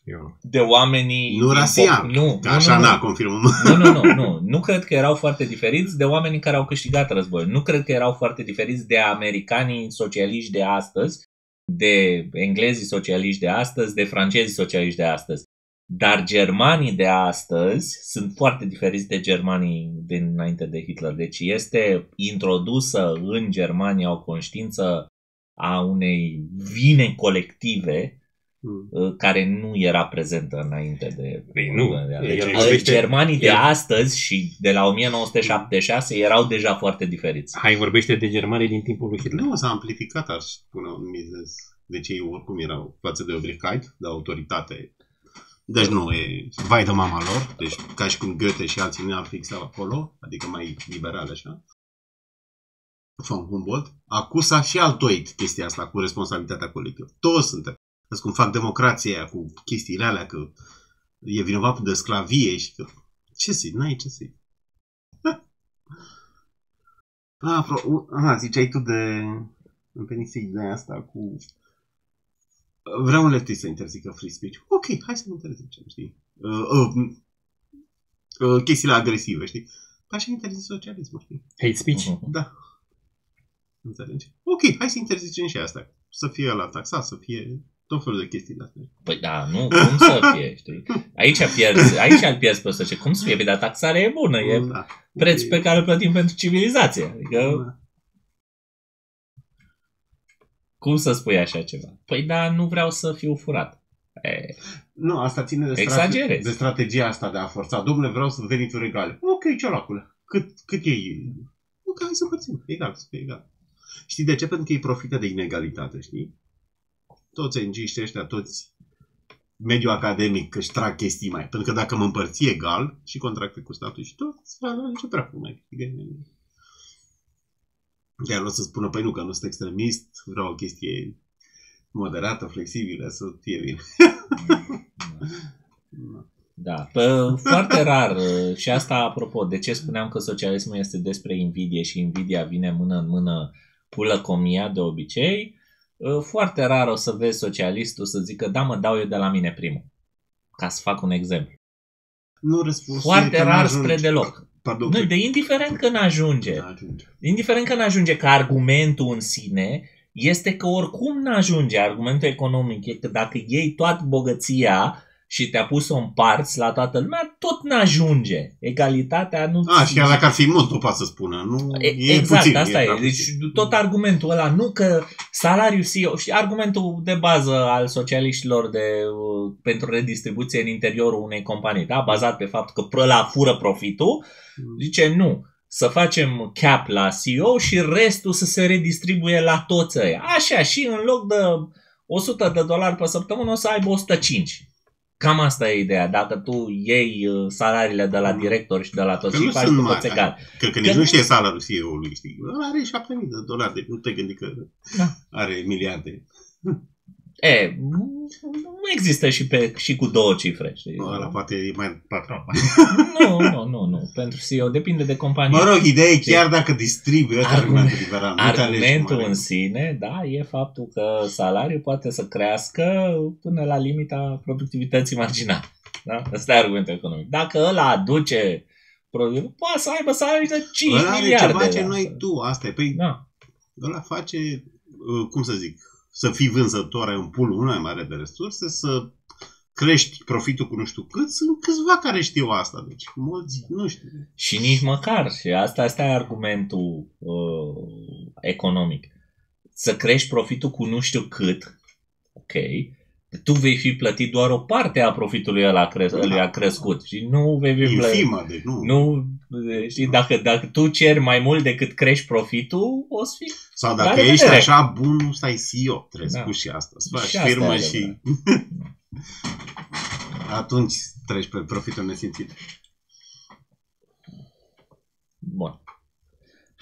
Eu nu. de oamenii... Nu din rasian. pop- Nu, Că nu, așa nu, nu. n-a confirmăm. Nu, nu, nu, nu. Nu cred că erau foarte diferiți de oamenii care au câștigat războiul. Nu cred că erau foarte diferiți de americanii socialiști de astăzi, de englezii socialiști de astăzi, de francezii socialiști de astăzi. Dar germanii de astăzi sunt foarte diferiți de germanii dinainte de Hitler. Deci este introdusă în Germania o conștiință a unei vine colective Mm. uh, care nu era prezentă înainte de... Păi nu, Deci, el uh, vorbește- germanii de el- astăzi și de la 1976 erau deja foarte diferiți. Hai, vorbește de germanii din timpul lui Hitler. Nu, s-a amplificat, aș spune, un mizez. Deci ei oricum erau față de Obrigkeit, de autoritate. Deci nu, e vai de mama lor, deci ca și cum Goethe și alții nu ar fi existat acolo, adică mai liberal așa. Von Humboldt, acusa și altoit chestia asta cu responsabilitatea colectivă. Toți suntem. Vezi cum fac democrația aia cu chestiile alea, că e vinovat de sclavie și că... Ce să N-ai ce să Ah, pro, aha, ziceai tu de... Îmi venise ideea asta cu... Vreau un lectist să interzică free speech. Ok, hai să interzicem, știi? Uh, uh, uh, chestiile agresive, știi? Dar și interzic socialismul, știi? Hate speech? Mhm. Da. Înțelegi? Ok, hai să interzicem și asta. Să fie la taxat, să fie tot felul de chestii de astea. Păi da, nu, cum să fie, știi? Aici pierzi, aici îl pierzi pe ăsta. Ce, cum să fie? Păi, dar taxarea e bună, e Da. preț pe care îl plătim pentru civilizație. Adică, Da. Cum să spui așa ceva? Păi da, nu vreau să fiu furat. E, Nu, asta ține de, strate- Exagerezi. de strategia asta de a forța. Domnule, vreau să venituri egale. Ok, ciolacule. Cât, cât e? Ok, hai să împărțim. Egal, să fie egal. Știi de ce? Pentru că ei profită de inegalitate, știi? Toți NG-ști ăștia, toți mediul academic că își trag chestii mai. Pentru că dacă mă împărți egal și contracte cu statul și tot, ce dracu mai câștigă nimeni. Chiar o să spună, păi nu, că nu sunt extremist, vreau o chestie moderată, flexibilă, să fie bine. [laughs] Da, Pă, foarte rar uh, și asta apropo, de ce spuneam că socialismul este despre invidie și invidia vine mână în mână cu lăcomia de obicei, uh, foarte rar o să vezi socialistul să zică da mă dau eu de la mine primul, ca să fac un exemplu. Nu răspunsul Foarte e că rar n-ajunge. spre deloc. Pardon, Nu, că- de indiferent că n-ajunge, n-ajunge. indiferent că n-ajunge că argumentul în sine este că oricum n-ajunge. Argumentul economic e că dacă iei toată bogăția și te-a pus-o în parți la toată lumea, tot n-ajunge. Egalitatea nu... A, și chiar dacă ar fi mult, nu poate să spună. Nu, E, e exact, puțin, asta e. prea Deci puțin. tot argumentul ăla, nu că salariul CEO, și argumentul de bază al socialiștilor de, uh, pentru redistribuție în interiorul unei companii, da? bazat pe faptul că ăla fură profitul, zice nu, să facem cap la CEO și restul să se redistribuie la toți ăia. Așa, și în loc de 100 de dolari pe săptămână o să aibă 105. Cam asta e ideea. Dacă tu iei uh, salariile de la director și de la toți Că și nu faci sunt pe mari, toți egal. Cred că Că nici nu- nu știe salariul CEO-ului, știi? Ăla are 7000 de dolari, deci nu te gândi că Da. are miliarde. E, nu există și, pe, și cu două cifre. Știi? Ăla poate e mai patron. Nu, nu, nu, nu. Pentru CEO depinde de companie. Mă rog, ideea e Știi? chiar dacă distribuie, ăsta Argument- argumentul liberal. Nu te alegi Argumentul cum în sine, da, e faptul că salariul poate să crească până la limita productivității marginale. Da? Asta e argumentul economic. Dacă ăla aduce produs, poate să aibă salariul de 5 Ăla are miliarde. ceva ce da. nu ai tu, asta e. Păi Da. ăla face, uh, cum să zic, să fii vânzător, ai un pool mult mai mare de resurse, să crești profitul cu nu știu cât, sunt câțiva care știu asta, deci mulți nu știu. Și nici măcar. Și asta, asta e argumentul uh, economic. Să crești profitul cu nu știu cât, ok, tu vei fi plătit doar o parte a profitului ăla cre- Da. ăluia crescut și nu vei fi plătit. Infimă, deci nu. Nu, știi, dacă, dacă tu ceri mai mult decât crești profitul, o să fii... Sau La dacă revedere. ești așa bun, nu stai CEO, trebuie să Da. spui și asta. Să faci Și asta firmă e și... [laughs] Atunci treci pe profitul nesimțit. Bun.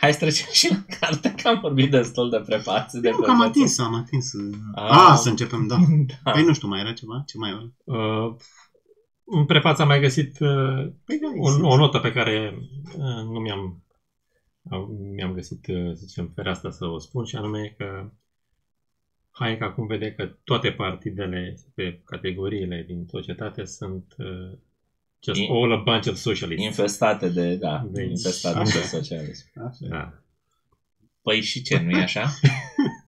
Hai să trecem și la carte, că am vorbit destul de prefață. De Nu, că am pe- atins, am atins. Ah. A, să începem, da. da. Păi nu știu, mai era ceva? Ce mai era? Uh, în prefață am mai găsit uh, Păi da, o, o notă pe care uh, nu mi-am uh, mi-am găsit, uh, să zicem, fereastra să o spun și anume că hai că acum vede că toate partidele pe categoriile din societate sunt uh, just In- all a bunch of socialists. Infestate de, da, Deci, infestate așa. de socialism. Așa. Da. Păi și ce, nu e așa? [laughs]